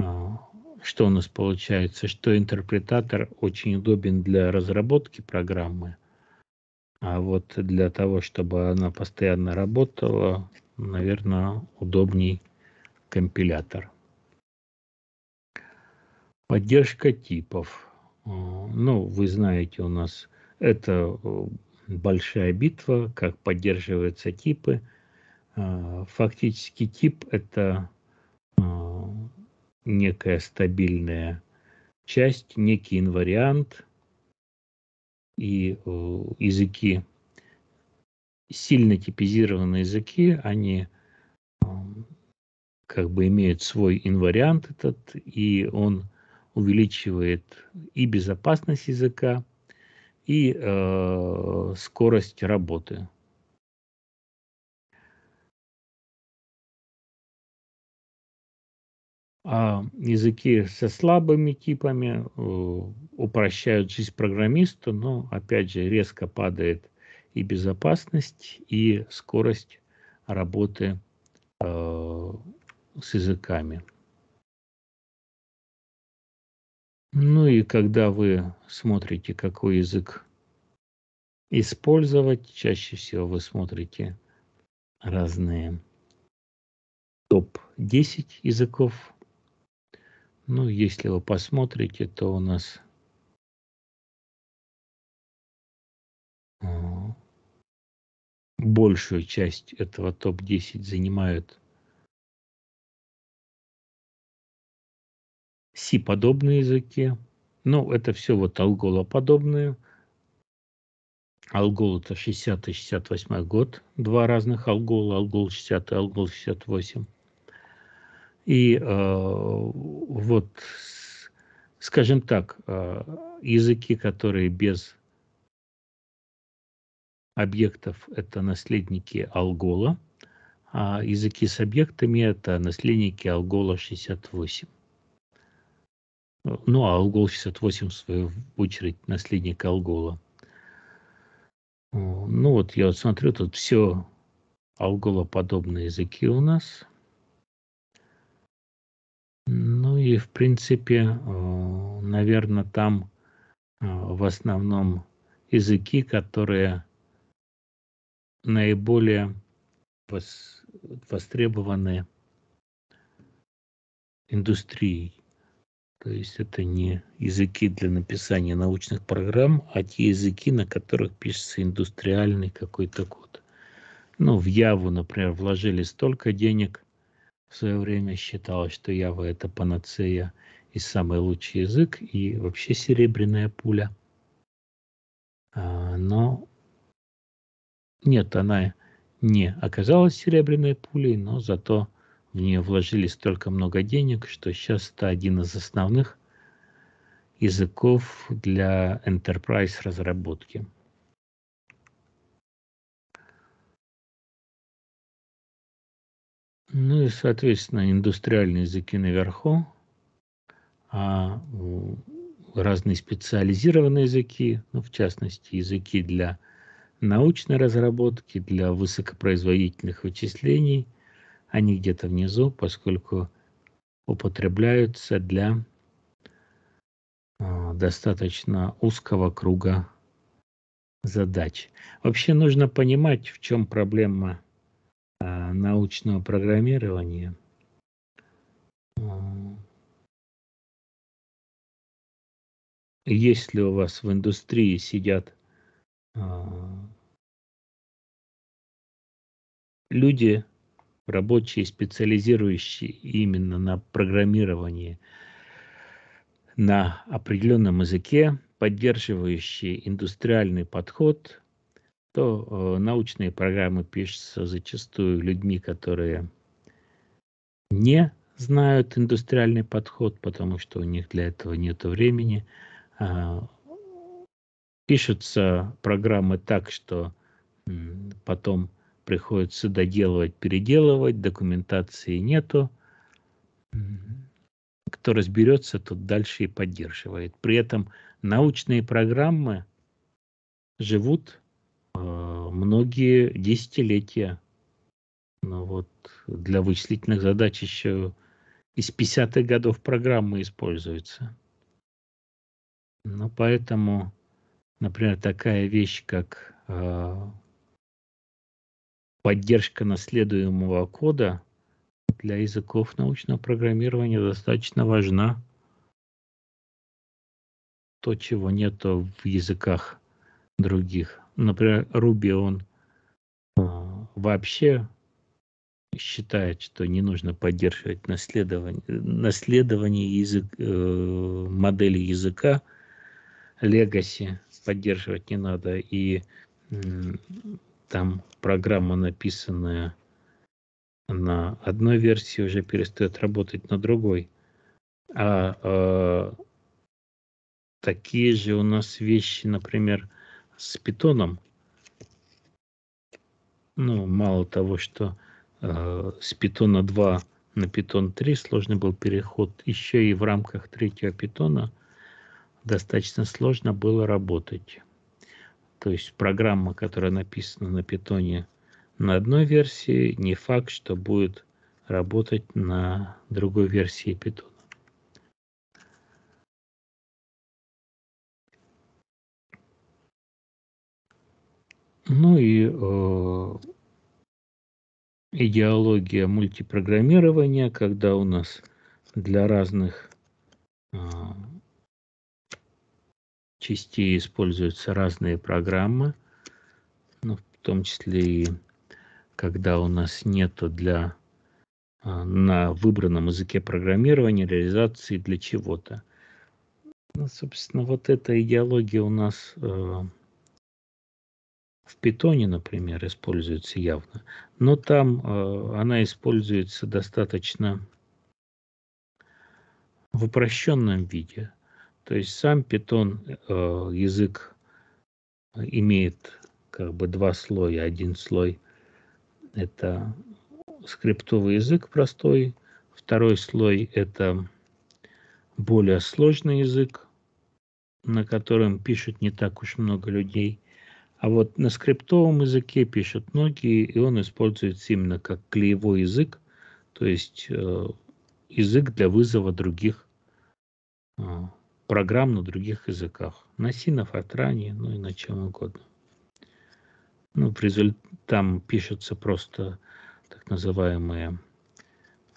а, что у нас получается? Что интерпретатор очень удобен для разработки программы, а вот для того, чтобы она постоянно работала, наверное, удобней компилятор. Поддержка типов. А, ну, вы знаете, у нас это большая битва, как поддерживаются типы. А, фактически тип – это а, некая стабильная часть, некий инвариант, и языки, сильно типизированные языки, они как бы имеют свой инвариант этот, и он увеличивает и безопасность языка, и э, скорость работы. А языки со слабыми типами э, упрощают жизнь программисту, но опять же резко падает и безопасность, и скорость работы э, с языками. Ну и когда вы смотрите, какой язык использовать, чаще всего вы смотрите разные топ-10 языков. Ну, если вы посмотрите, то у нас большую часть этого топ-10 занимают C-подобные языки. Ну, это все вот алголоподобные. Алгол это 60 и 68 год. Два разных алгола. Алгол 60 и алгол 68. И э, вот, скажем так, э, языки, которые без объектов, это наследники алгола, а языки с объектами это наследники алгола 68. Ну, а Алгол 68, в свою очередь, наследник Алгола. Ну, вот я вот смотрю, тут все алголоподобные языки у нас. Ну и, в принципе, наверное, там в основном языки, которые наиболее востребованы индустрией. То есть это не языки для написания научных программ, а те языки, на которых пишется индустриальный какой-то код. Ну, в Яву, например, вложили столько денег, в свое время считалось, что Ява это панацея и самый лучший язык, и вообще серебряная пуля. А, но нет, она не оказалась серебряной пулей, но зато в нее вложили столько много денег, что сейчас это один из основных языков для enterprise разработки. Ну и, соответственно, индустриальные языки наверху, а разные специализированные языки, ну, в частности, языки для научной разработки, для высокопроизводительных вычислений – они где-то внизу, поскольку употребляются для а, достаточно узкого круга задач. Вообще нужно понимать, в чем проблема а, научного программирования. А, Если у вас в индустрии сидят люди, рабочие, специализирующие именно на программировании на определенном языке, поддерживающие индустриальный подход, то э, научные программы пишутся зачастую людьми, которые не знают индустриальный подход, потому что у них для этого нет времени. Э, пишутся программы так, что потом приходится доделывать, переделывать, документации нету. Кто разберется, тот дальше и поддерживает. При этом научные программы живут э, многие десятилетия. Но вот для вычислительных задач еще из 50-х годов программы используются. Ну, поэтому, например, такая вещь, как э, поддержка наследуемого кода для языков научного программирования достаточно важна. То, чего нету в языках других. Например, Ruby, он э, вообще считает, что не нужно поддерживать наследование, наследование язык, э, модели языка, legacy поддерживать не надо. И там программа, написанная на одной версии, уже перестает работать на другой. А э, такие же у нас вещи, например, с питоном. Ну, мало того, что э, с питона 2 на питон 3 сложный был переход, еще и в рамках третьего питона достаточно сложно было работать. То есть программа, которая написана на питоне на одной версии, не факт, что будет работать на другой версии питона. Ну и э, идеология мультипрограммирования, когда у нас для разных э, частей используются разные программы, ну, в том числе и когда у нас нету для а, на выбранном языке программирования реализации для чего-то. Ну, собственно, вот эта идеология у нас э, в питоне, например, используется явно, но там э, она используется достаточно в упрощенном виде. То есть сам питон э, язык имеет как бы два слоя. Один слой это скриптовый язык простой, второй слой это более сложный язык, на котором пишут не так уж много людей. А вот на скриптовом языке пишут многие, и он используется именно как клеевой язык, то есть э, язык для вызова других э, программ на других языках. На Сина, Фортране, ну и на чем угодно. Ну, в результате там пишется просто так называемые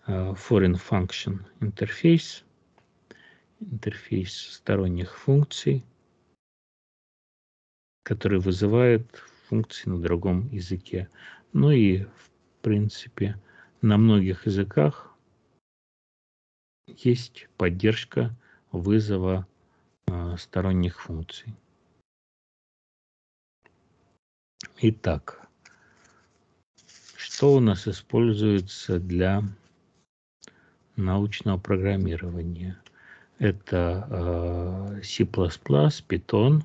uh, Foreign Function Interface, интерфейс сторонних функций, который вызывает функции на другом языке. Ну и, в принципе, на многих языках есть поддержка вызова э, сторонних функций. Итак, что у нас используется для научного программирования? Это э, C++, Python,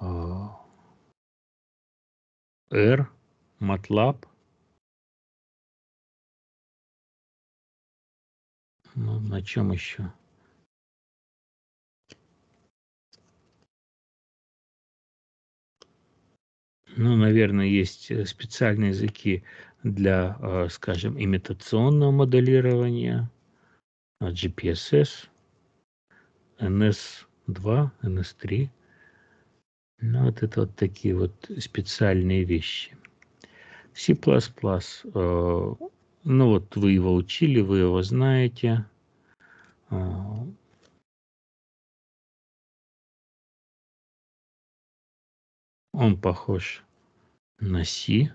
э, R, MATLAB, Ну, на чем еще? Ну, наверное, есть э, специальные языки для, э, скажем, имитационного моделирования, GPSS, NS2, NS3. Ну, вот это вот такие вот специальные вещи. C++, э, ну вот вы его учили, вы его знаете. А, он похож на Си.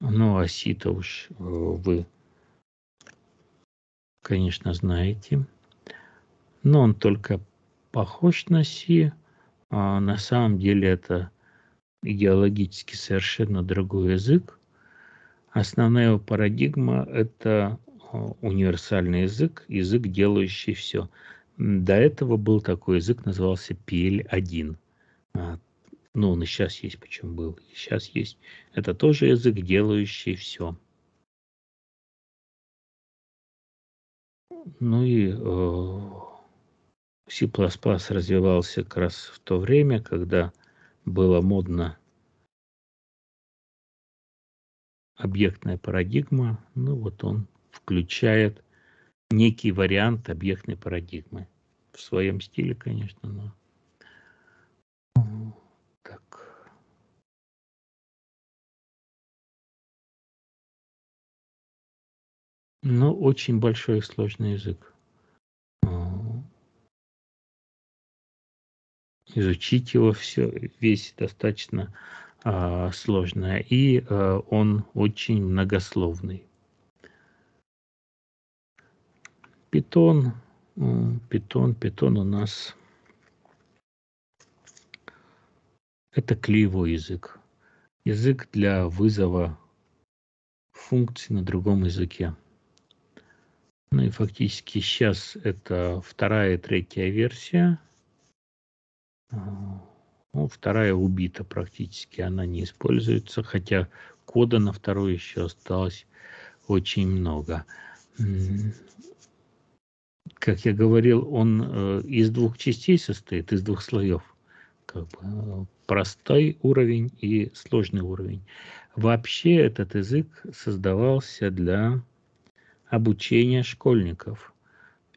Ну, а Си-то уж э, вы, конечно, знаете. Но он только похож на Си. А на самом деле это идеологически совершенно другой язык. Основная его парадигма – это а, универсальный язык, язык, делающий все. До этого был такой язык, назывался PL1. А, ну, он и сейчас есть, почему был, и сейчас есть. Это тоже язык, делающий все. Ну и э, C++ развивался как раз в то время, когда было модно объектная парадигма. Ну вот он включает некий вариант объектной парадигмы. В своем стиле, конечно, но так. Но очень большой и сложный язык. А, изучить его все весь достаточно а, сложно, и а, он очень многословный. Питон, питон, питон у нас это клеевой язык. Язык для вызова функций на другом языке. Ну и фактически сейчас это вторая и третья версия. Ну, вторая убита практически, она не используется, хотя кода на вторую еще осталось очень много как я говорил, он э, из двух частей состоит, из двух слоев. Как бы, э, простой уровень и сложный уровень. Вообще этот язык создавался для обучения школьников.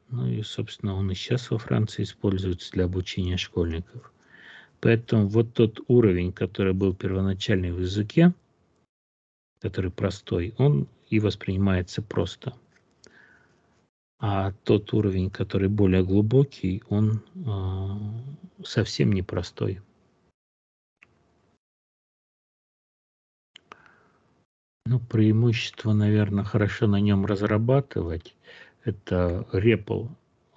Ну и, собственно, он и сейчас во Франции используется для обучения школьников. Поэтому вот тот уровень, который был первоначальный в языке, который простой, он и воспринимается просто – а тот уровень, который более глубокий, он э, совсем непростой. Ну, преимущество, наверное, хорошо на нем разрабатывать. Это REPL,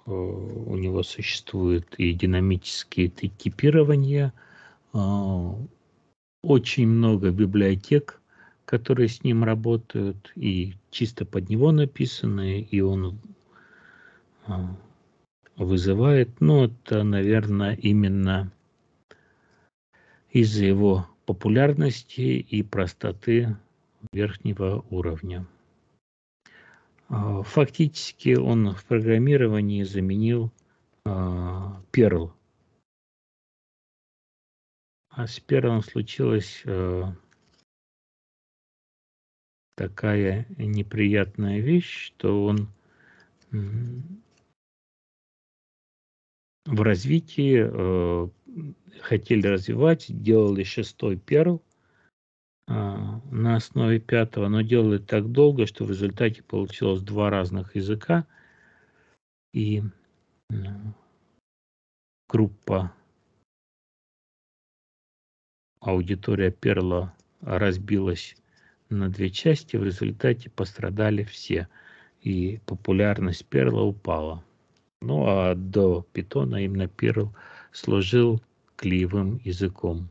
у него существует и динамические типирования, э, очень много библиотек, которые с ним работают, и чисто под него написаны, и он а, вызывает, ну, это, наверное, именно из-за его популярности и простоты верхнего уровня. А, фактически он в программировании заменил а, Perl. А с Perl случилась такая неприятная вещь, что он в развитии хотели развивать, делали шестой э, на основе пятого, но делали так долго, что в результате получилось два разных языка. И группа аудитория Перла разбилась на две части, в результате пострадали все, и популярность Перла упала. Ну а до питона именно Perl служил клеевым языком.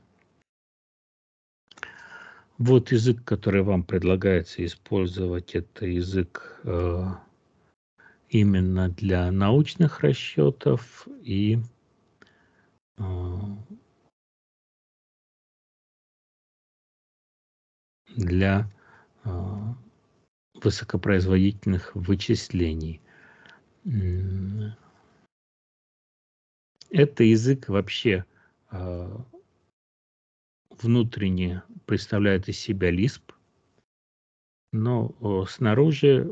Вот язык, который вам предлагается использовать, это язык э, именно для научных расчетов и э, для э, высокопроизводительных вычислений. Это язык вообще а, внутренне представляет из себя Lisp, но снаружи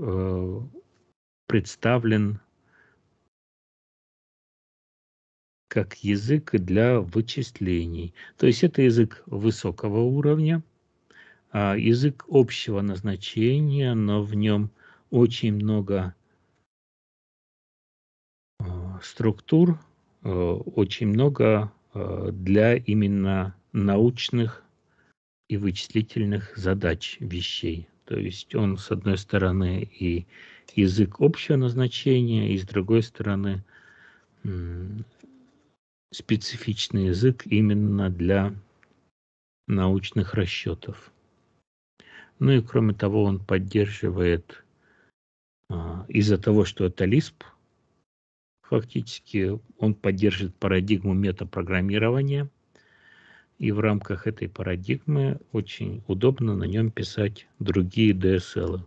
представлен как язык для вычислений. То есть это язык высокого уровня, а язык общего назначения, но в нем очень много структур, э, очень много э, для именно научных и вычислительных задач вещей. То есть он, с одной стороны, и язык общего назначения, и с другой стороны, специфичный язык именно для научных расчетов. Ну и кроме того, он поддерживает а, из-за того, что это Lisp, фактически он поддерживает парадигму метапрограммирования, и в рамках этой парадигмы очень удобно на нем писать другие DSL.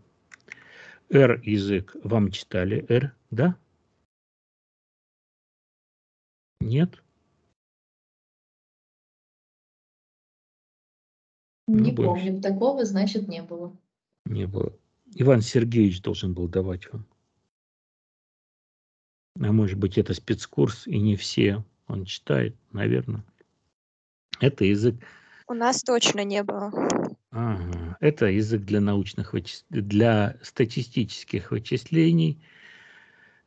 R язык вам читали R, да? Нет? Не Ну, больше. помню, такого, значит, не было. Не было. Иван Сергеевич должен был давать вам. А может быть, это спецкурс, и не все он читает, наверное. Это язык, У нас точно не было. ага, это язык для научных вычис- для статистических вычислений.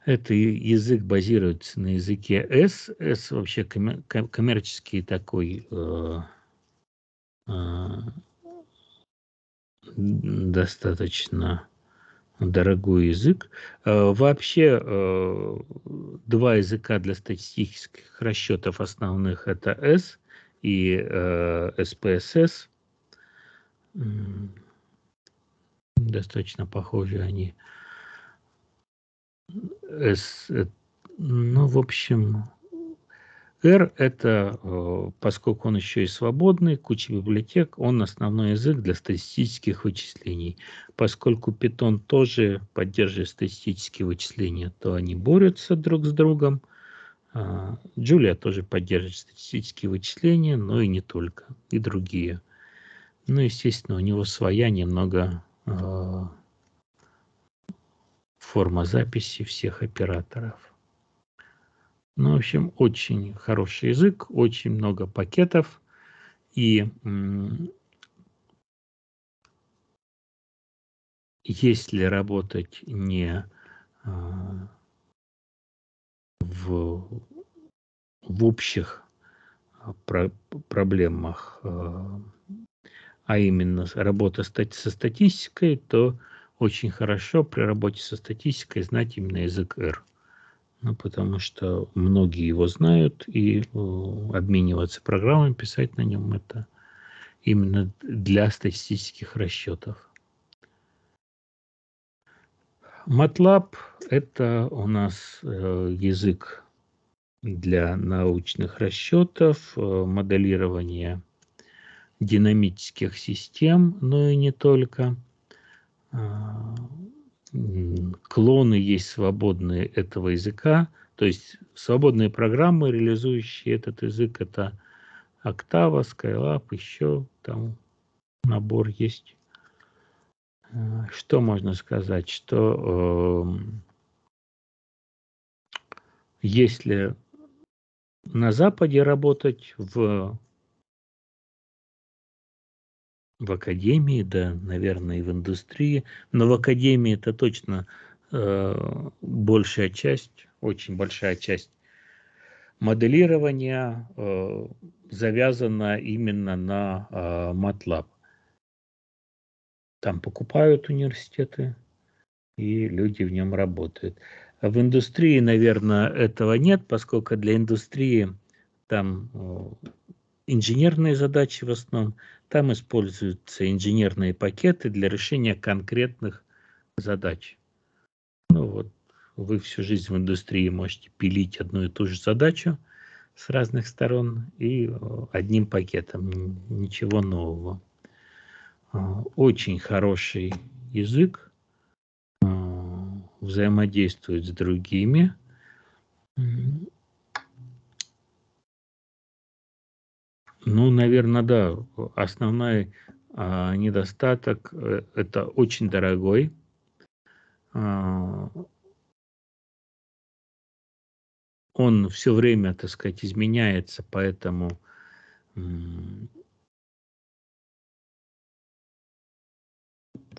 Это язык базируется на языке S. S вообще коммер- ком- коммерческий такой э, э, достаточно дорогой язык. Э, Вообще э, два языка для статистических расчетов основных это S и э, SPSS. Достаточно похожи они. S, э, ну, в общем, R это, э, поскольку он еще и свободный, куча библиотек, он основной язык для статистических вычислений. Поскольку Python тоже поддерживает статистические вычисления, то они борются друг с другом. А, Julia тоже поддерживает статистические вычисления, но и не только, и другие. Ну, естественно, у него своя немного э, форма записи всех операторов. Ну, в общем, очень хороший язык, очень много пакетов. И если работать не а, в, в общих а, про- проблемах, а, а именно работа со статистикой, то очень хорошо при работе со статистикой знать именно язык R. Ну, потому что многие его знают, и э, обмениваться программами, писать на нем это именно для статистических расчетов. MATLAB – это у нас э, язык для научных расчетов, э, моделирования динамических систем, но и не только. А, Клоны есть свободные этого языка, то есть свободные программы, реализующие этот язык, это Octava, Skylab, еще там набор есть. А, Что можно сказать? Что эм, если на Западе работать в в академии, да, наверное, и в индустрии, но в академии это точно э, большая часть, очень большая часть моделирования э, завязана именно на э, MATLAB. Там покупают университеты, и люди в нем работают. В индустрии, наверное, этого нет, поскольку для индустрии там э, инженерные задачи в основном, там используются инженерные пакеты для решения конкретных задач. Ну вот, вы всю жизнь в индустрии можете пилить одну и ту же задачу с разных сторон и э, одним пакетом, ничего нового. А, Очень хороший язык, а, взаимодействует с другими. Ну, наверное, да. Основной а, недостаток э, это очень дорогой. Он все время, так сказать, изменяется, поэтому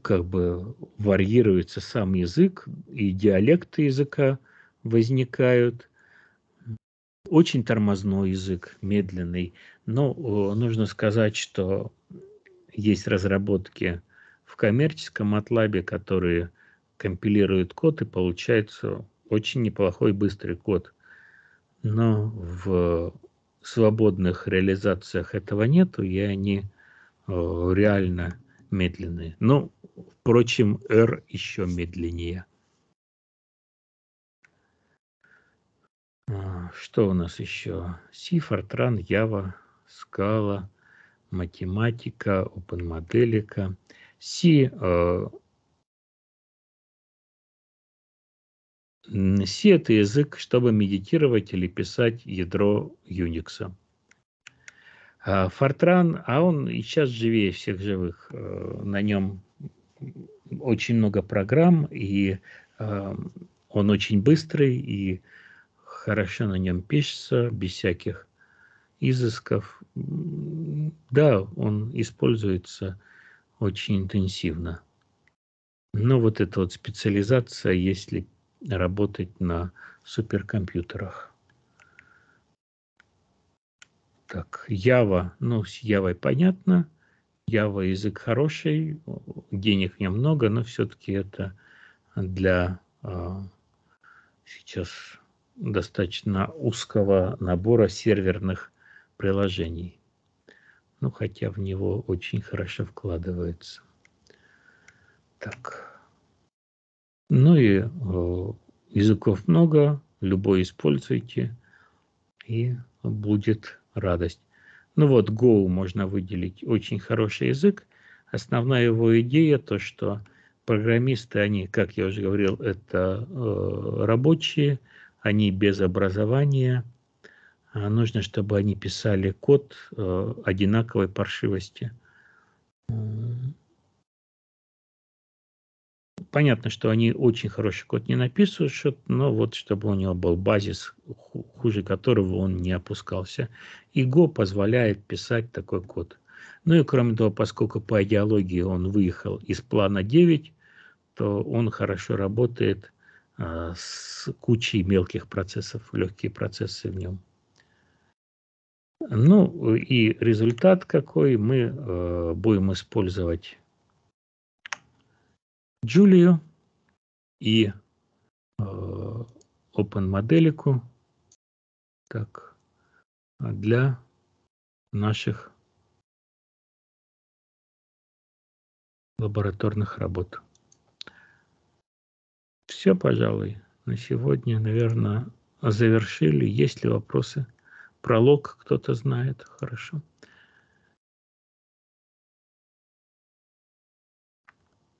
как бы варьируется сам язык, и диалекты языка возникают. очень тормозной язык, медленный. Но э, нужно сказать, что есть разработки в коммерческом MATLAB, которые компилируют код, и получается очень неплохой быстрый код. Но в свободных реализациях этого нету, и они э, реально медленные. Но, впрочем, R еще медленнее. А, Что у нас еще? C, Fortran, Java, Scala, математика, OpenModelica. C, э, C это язык, чтобы медитировать или писать ядро Unix. А Fortran, а он и сейчас живее всех живых. Э, На нем очень много программ, и э, он очень быстрый, и хорошо на нем пишется, без всяких изысков. Да, он используется очень интенсивно. Но вот эта вот специализация, если работать на суперкомпьютерах. Так, Java, ну, с Java понятно. Java язык хороший, денег в нем много, но все-таки это для а, сейчас достаточно узкого набора серверных приложений. Ну, хотя в него очень хорошо вкладывается. Так. Ну и э, языков много, любой используйте, и будет радость. Ну вот, Go можно выделить очень хороший язык. Основная его идея то, что программисты, они, как я уже говорил, это э, рабочие, они без образования. А нужно, чтобы они писали код э, одинаковой паршивости. Понятно, что они очень хороший код не написывают, но вот чтобы у него был базис, ху- хуже которого он не опускался. И Go позволяет писать такой код. Ну и кроме того, поскольку по идеологии он выехал из плана 9, то он хорошо работает а, с кучей мелких процессов, легкие процессы в нем. Ну и результат какой? Мы э, будем использовать Джулию и э, OpenModelic так, а для наших лабораторных работ. Все, пожалуй, на сегодня, наверное, завершили. Есть ли вопросы? Пролог кто-то знает? Хорошо.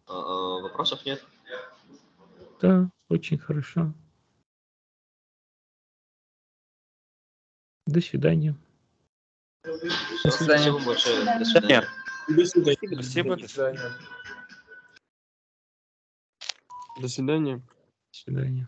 А, а, Вопросов нет? Да, очень хорошо. До свидания. Всё, Спасибо большое. До свидания. До свидания. Спасибо. До свидания. До свидания. До свидания.